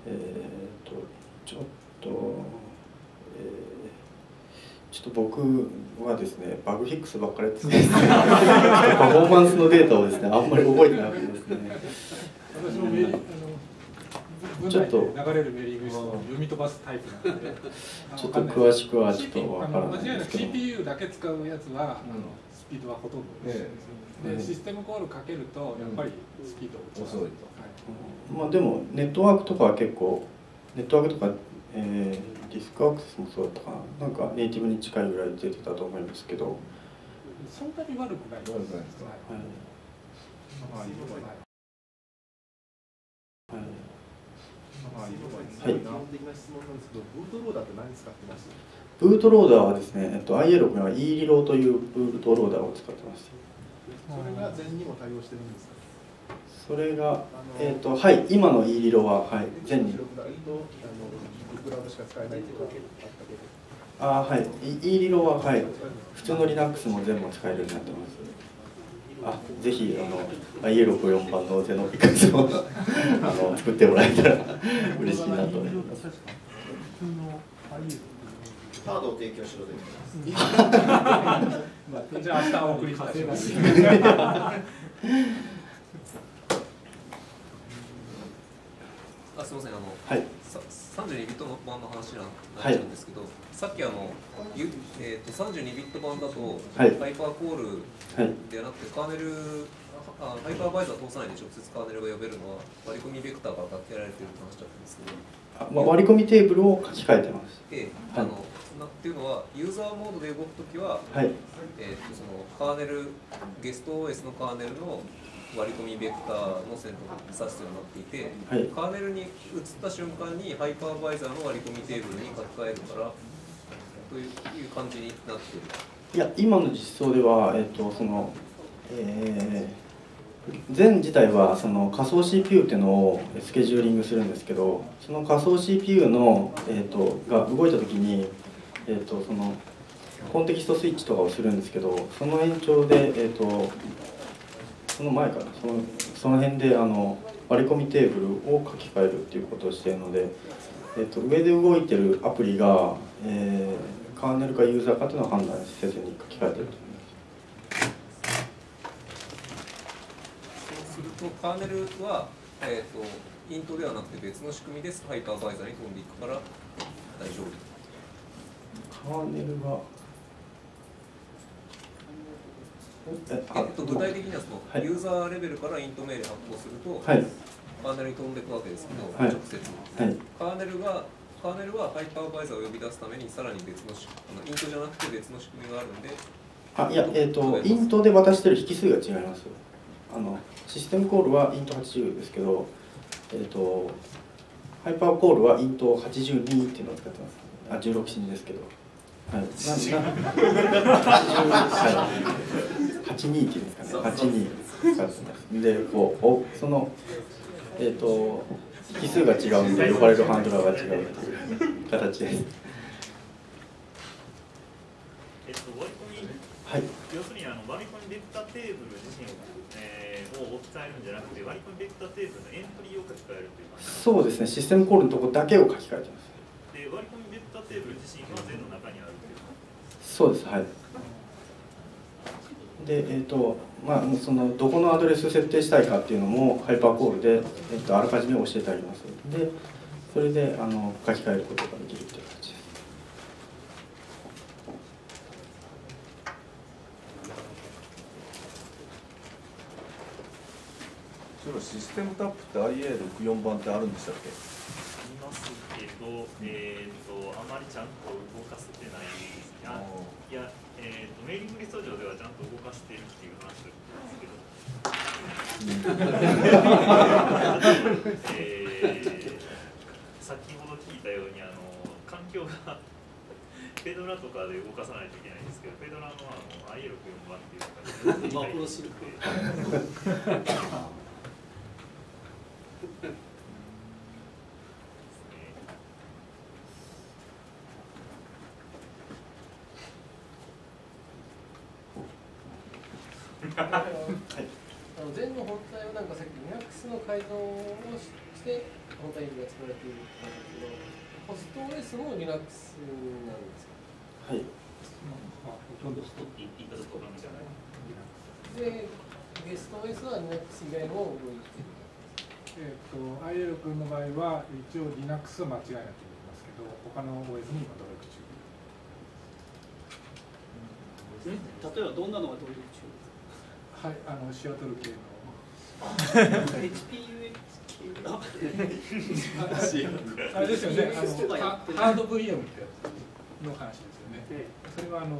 えっ、ー、とちょっと、えー、ちょっと僕はですねバグフィックスばっかりやってて *laughs* パフォーマンスのデータをですねあんまり覚えてなくてですね。私もちょっと流れるメリング読み飛ばすタイプなのでちょっと詳しくはちょっとわからないですけど。CPU だけ使うやつは、あのスピードはほとんどです、ね、でシステムコールかけるとやっぱりスピード遅いと、はい。まあでもネットワークとかは結構ネットワークとか、えー、ディスクアクセスもそうだったかな。なんかネイティブに近いぐらい出てたと思いますけど。そんなに悪くない悪くないです。か、はい、はいはい、基本的な質問なんですけど、ブートローダーって何使ってます？ブートローダーはですね、えっと、IA6 は E リローというブートローダーを使ってます。それが全にも対応してるんですか？それが、えっ、と、はい、今の E リロは、はい、全に。あはい、E リロは、はい、普通の Linux も全部使えるようになってます。あぜひあの IA64 番のゼノピカスをあの作ってもらえたら嬉しいなと思います。カードを提供しろで。じゃあ明日送ります。あすみませんあの、はい、32ビットの版の話なんなっちゃうんですけど、はい、さっきあの、えーと、32ビット版だと、はい、ハイパーコールではなくて、カーネルあハイパーバイザー通さないで直接カーネルが呼べるのは割り込みベクターがかけられてるって話だったんですけど。あ、まあ、割り込みテーブルを書き換えてます。ええ、あのなっていうのはユーザーモードで動くときは、はい、えーと、とそのカーネルゲスト OS のカーネルの割り込みベクターの選択を指すようになっていて、はい、カーネルに移った瞬間にハイパーバイザーの割り込みテーブルに書き換えるからという感じになっている。いや今の実装では、えっとそのえー、全自体はその仮想 CPU っていうのをスケジューリングするんですけどその仮想 CPU の、えーと、が動いた時に、えーと、そのコンテキストスイッチとかをするんですけどその延長で、えーとその前からそのその辺であの割り込みテーブルを書き換えるっていうことをしているので、えっと、上で動いてるアプリが、えー、カーネルかユーザーかというのを判断せずに書き換えてると思います。そうするとカーネルは、えーと、イントではなくて別の仕組みです。ハイパーバイザーに飛んでいくから大丈夫。カーネルがえっと、具体的にはその、はい、ユーザーレベルからイント命令発行すると、はい、カーネルに飛んでいくわけですけど、はい、直接、カーネルがカーネルはハイパーバイザーを呼び出すためにさらに別のあのイントじゃなくて別の仕組みがあるんであいやえっ、ー、とイントで渡してる引数が違います。あのシステムコールはイント80ですけどえっ、ー、とハイパーコールはイント82っていうのを使ってます。あ16進ですけどはい、ななはい、82っていうんですかね82使ってますでこうおそのえっ、ー、と奇数が違うんで呼ばれるハンドラーが違うっていう形です。えっと、割り込み、はい、要するにあの割り込みベクターテーブル自身を,、えー、を置き換えるんじゃなくて割り込みベクターテーブルのエントリーを書き換えるというそうですねシステムコールのところだけを書き換えてますで割り込みベクターテーブル自身は全のそうですはい。でえっ、ー、とまあ、そのどこのアドレス設定したいかっていうのもハイパーコールで、えっと、あらかじめ教えてあります。でそれであの書き換えることができるという形です。システムタップって IA64 番ってあるんでしたっけ？いますけど、えーと、あまりちゃんと動かせてないですいやえーと、メーリングリスト上ではちゃんと動かしているっていう話ですけど、えー、先ほど聞いたようにあの環境がペドラとかで動かさないといけないんですけどペドラのあの IE64 番っていう形ではい、あの全の本体はなんかさっき Linux の改造をして本体が作られているって言ったんですけど、ホスト OS も Linux なんですか？はい。まあ、ほとんどストって言ったところじゃない？で、ゲスト OS は Linux 以外も動いてるえっ、ー、と、アイエル君の場合は一応 Linux は間違いなく言いますけど、他の OS に今努力中。例えばどんなのが努力中はいあのシアトル系のあれですよねあのハード VM ってやつの話ですよね、それはあの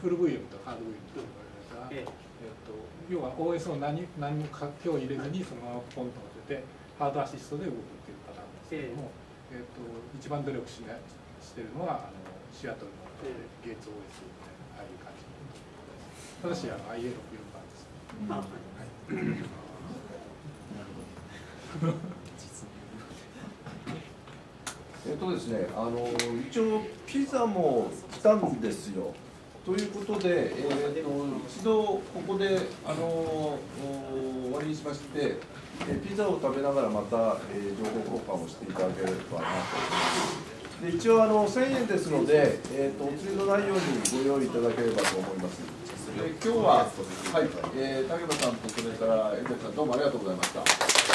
フル VM とハード VM と言われるが、えっと、要は OS を何何も書きを入れずにそのままポンと乗せてハードアシストで動くっていうパターンですけども、えっと、一番努力しないしてるのはあのシアトルのゲーツ OS みたいなああいう感じただしあの IA64 えっとですね、あの一応ピザも来たんですよ。とい。うことで、えーと、一度ここであの終わりにしまして、えピザを食べながらまた、え情報交換をしてい。ただければなと思い。ます。で一応あの1000円ですので、えーと、お釣りのない。ようにご用意い。ただければと思い。ます。今日は、はい。えー、竹野さんとそれから遠藤さんどうもありがとうございました。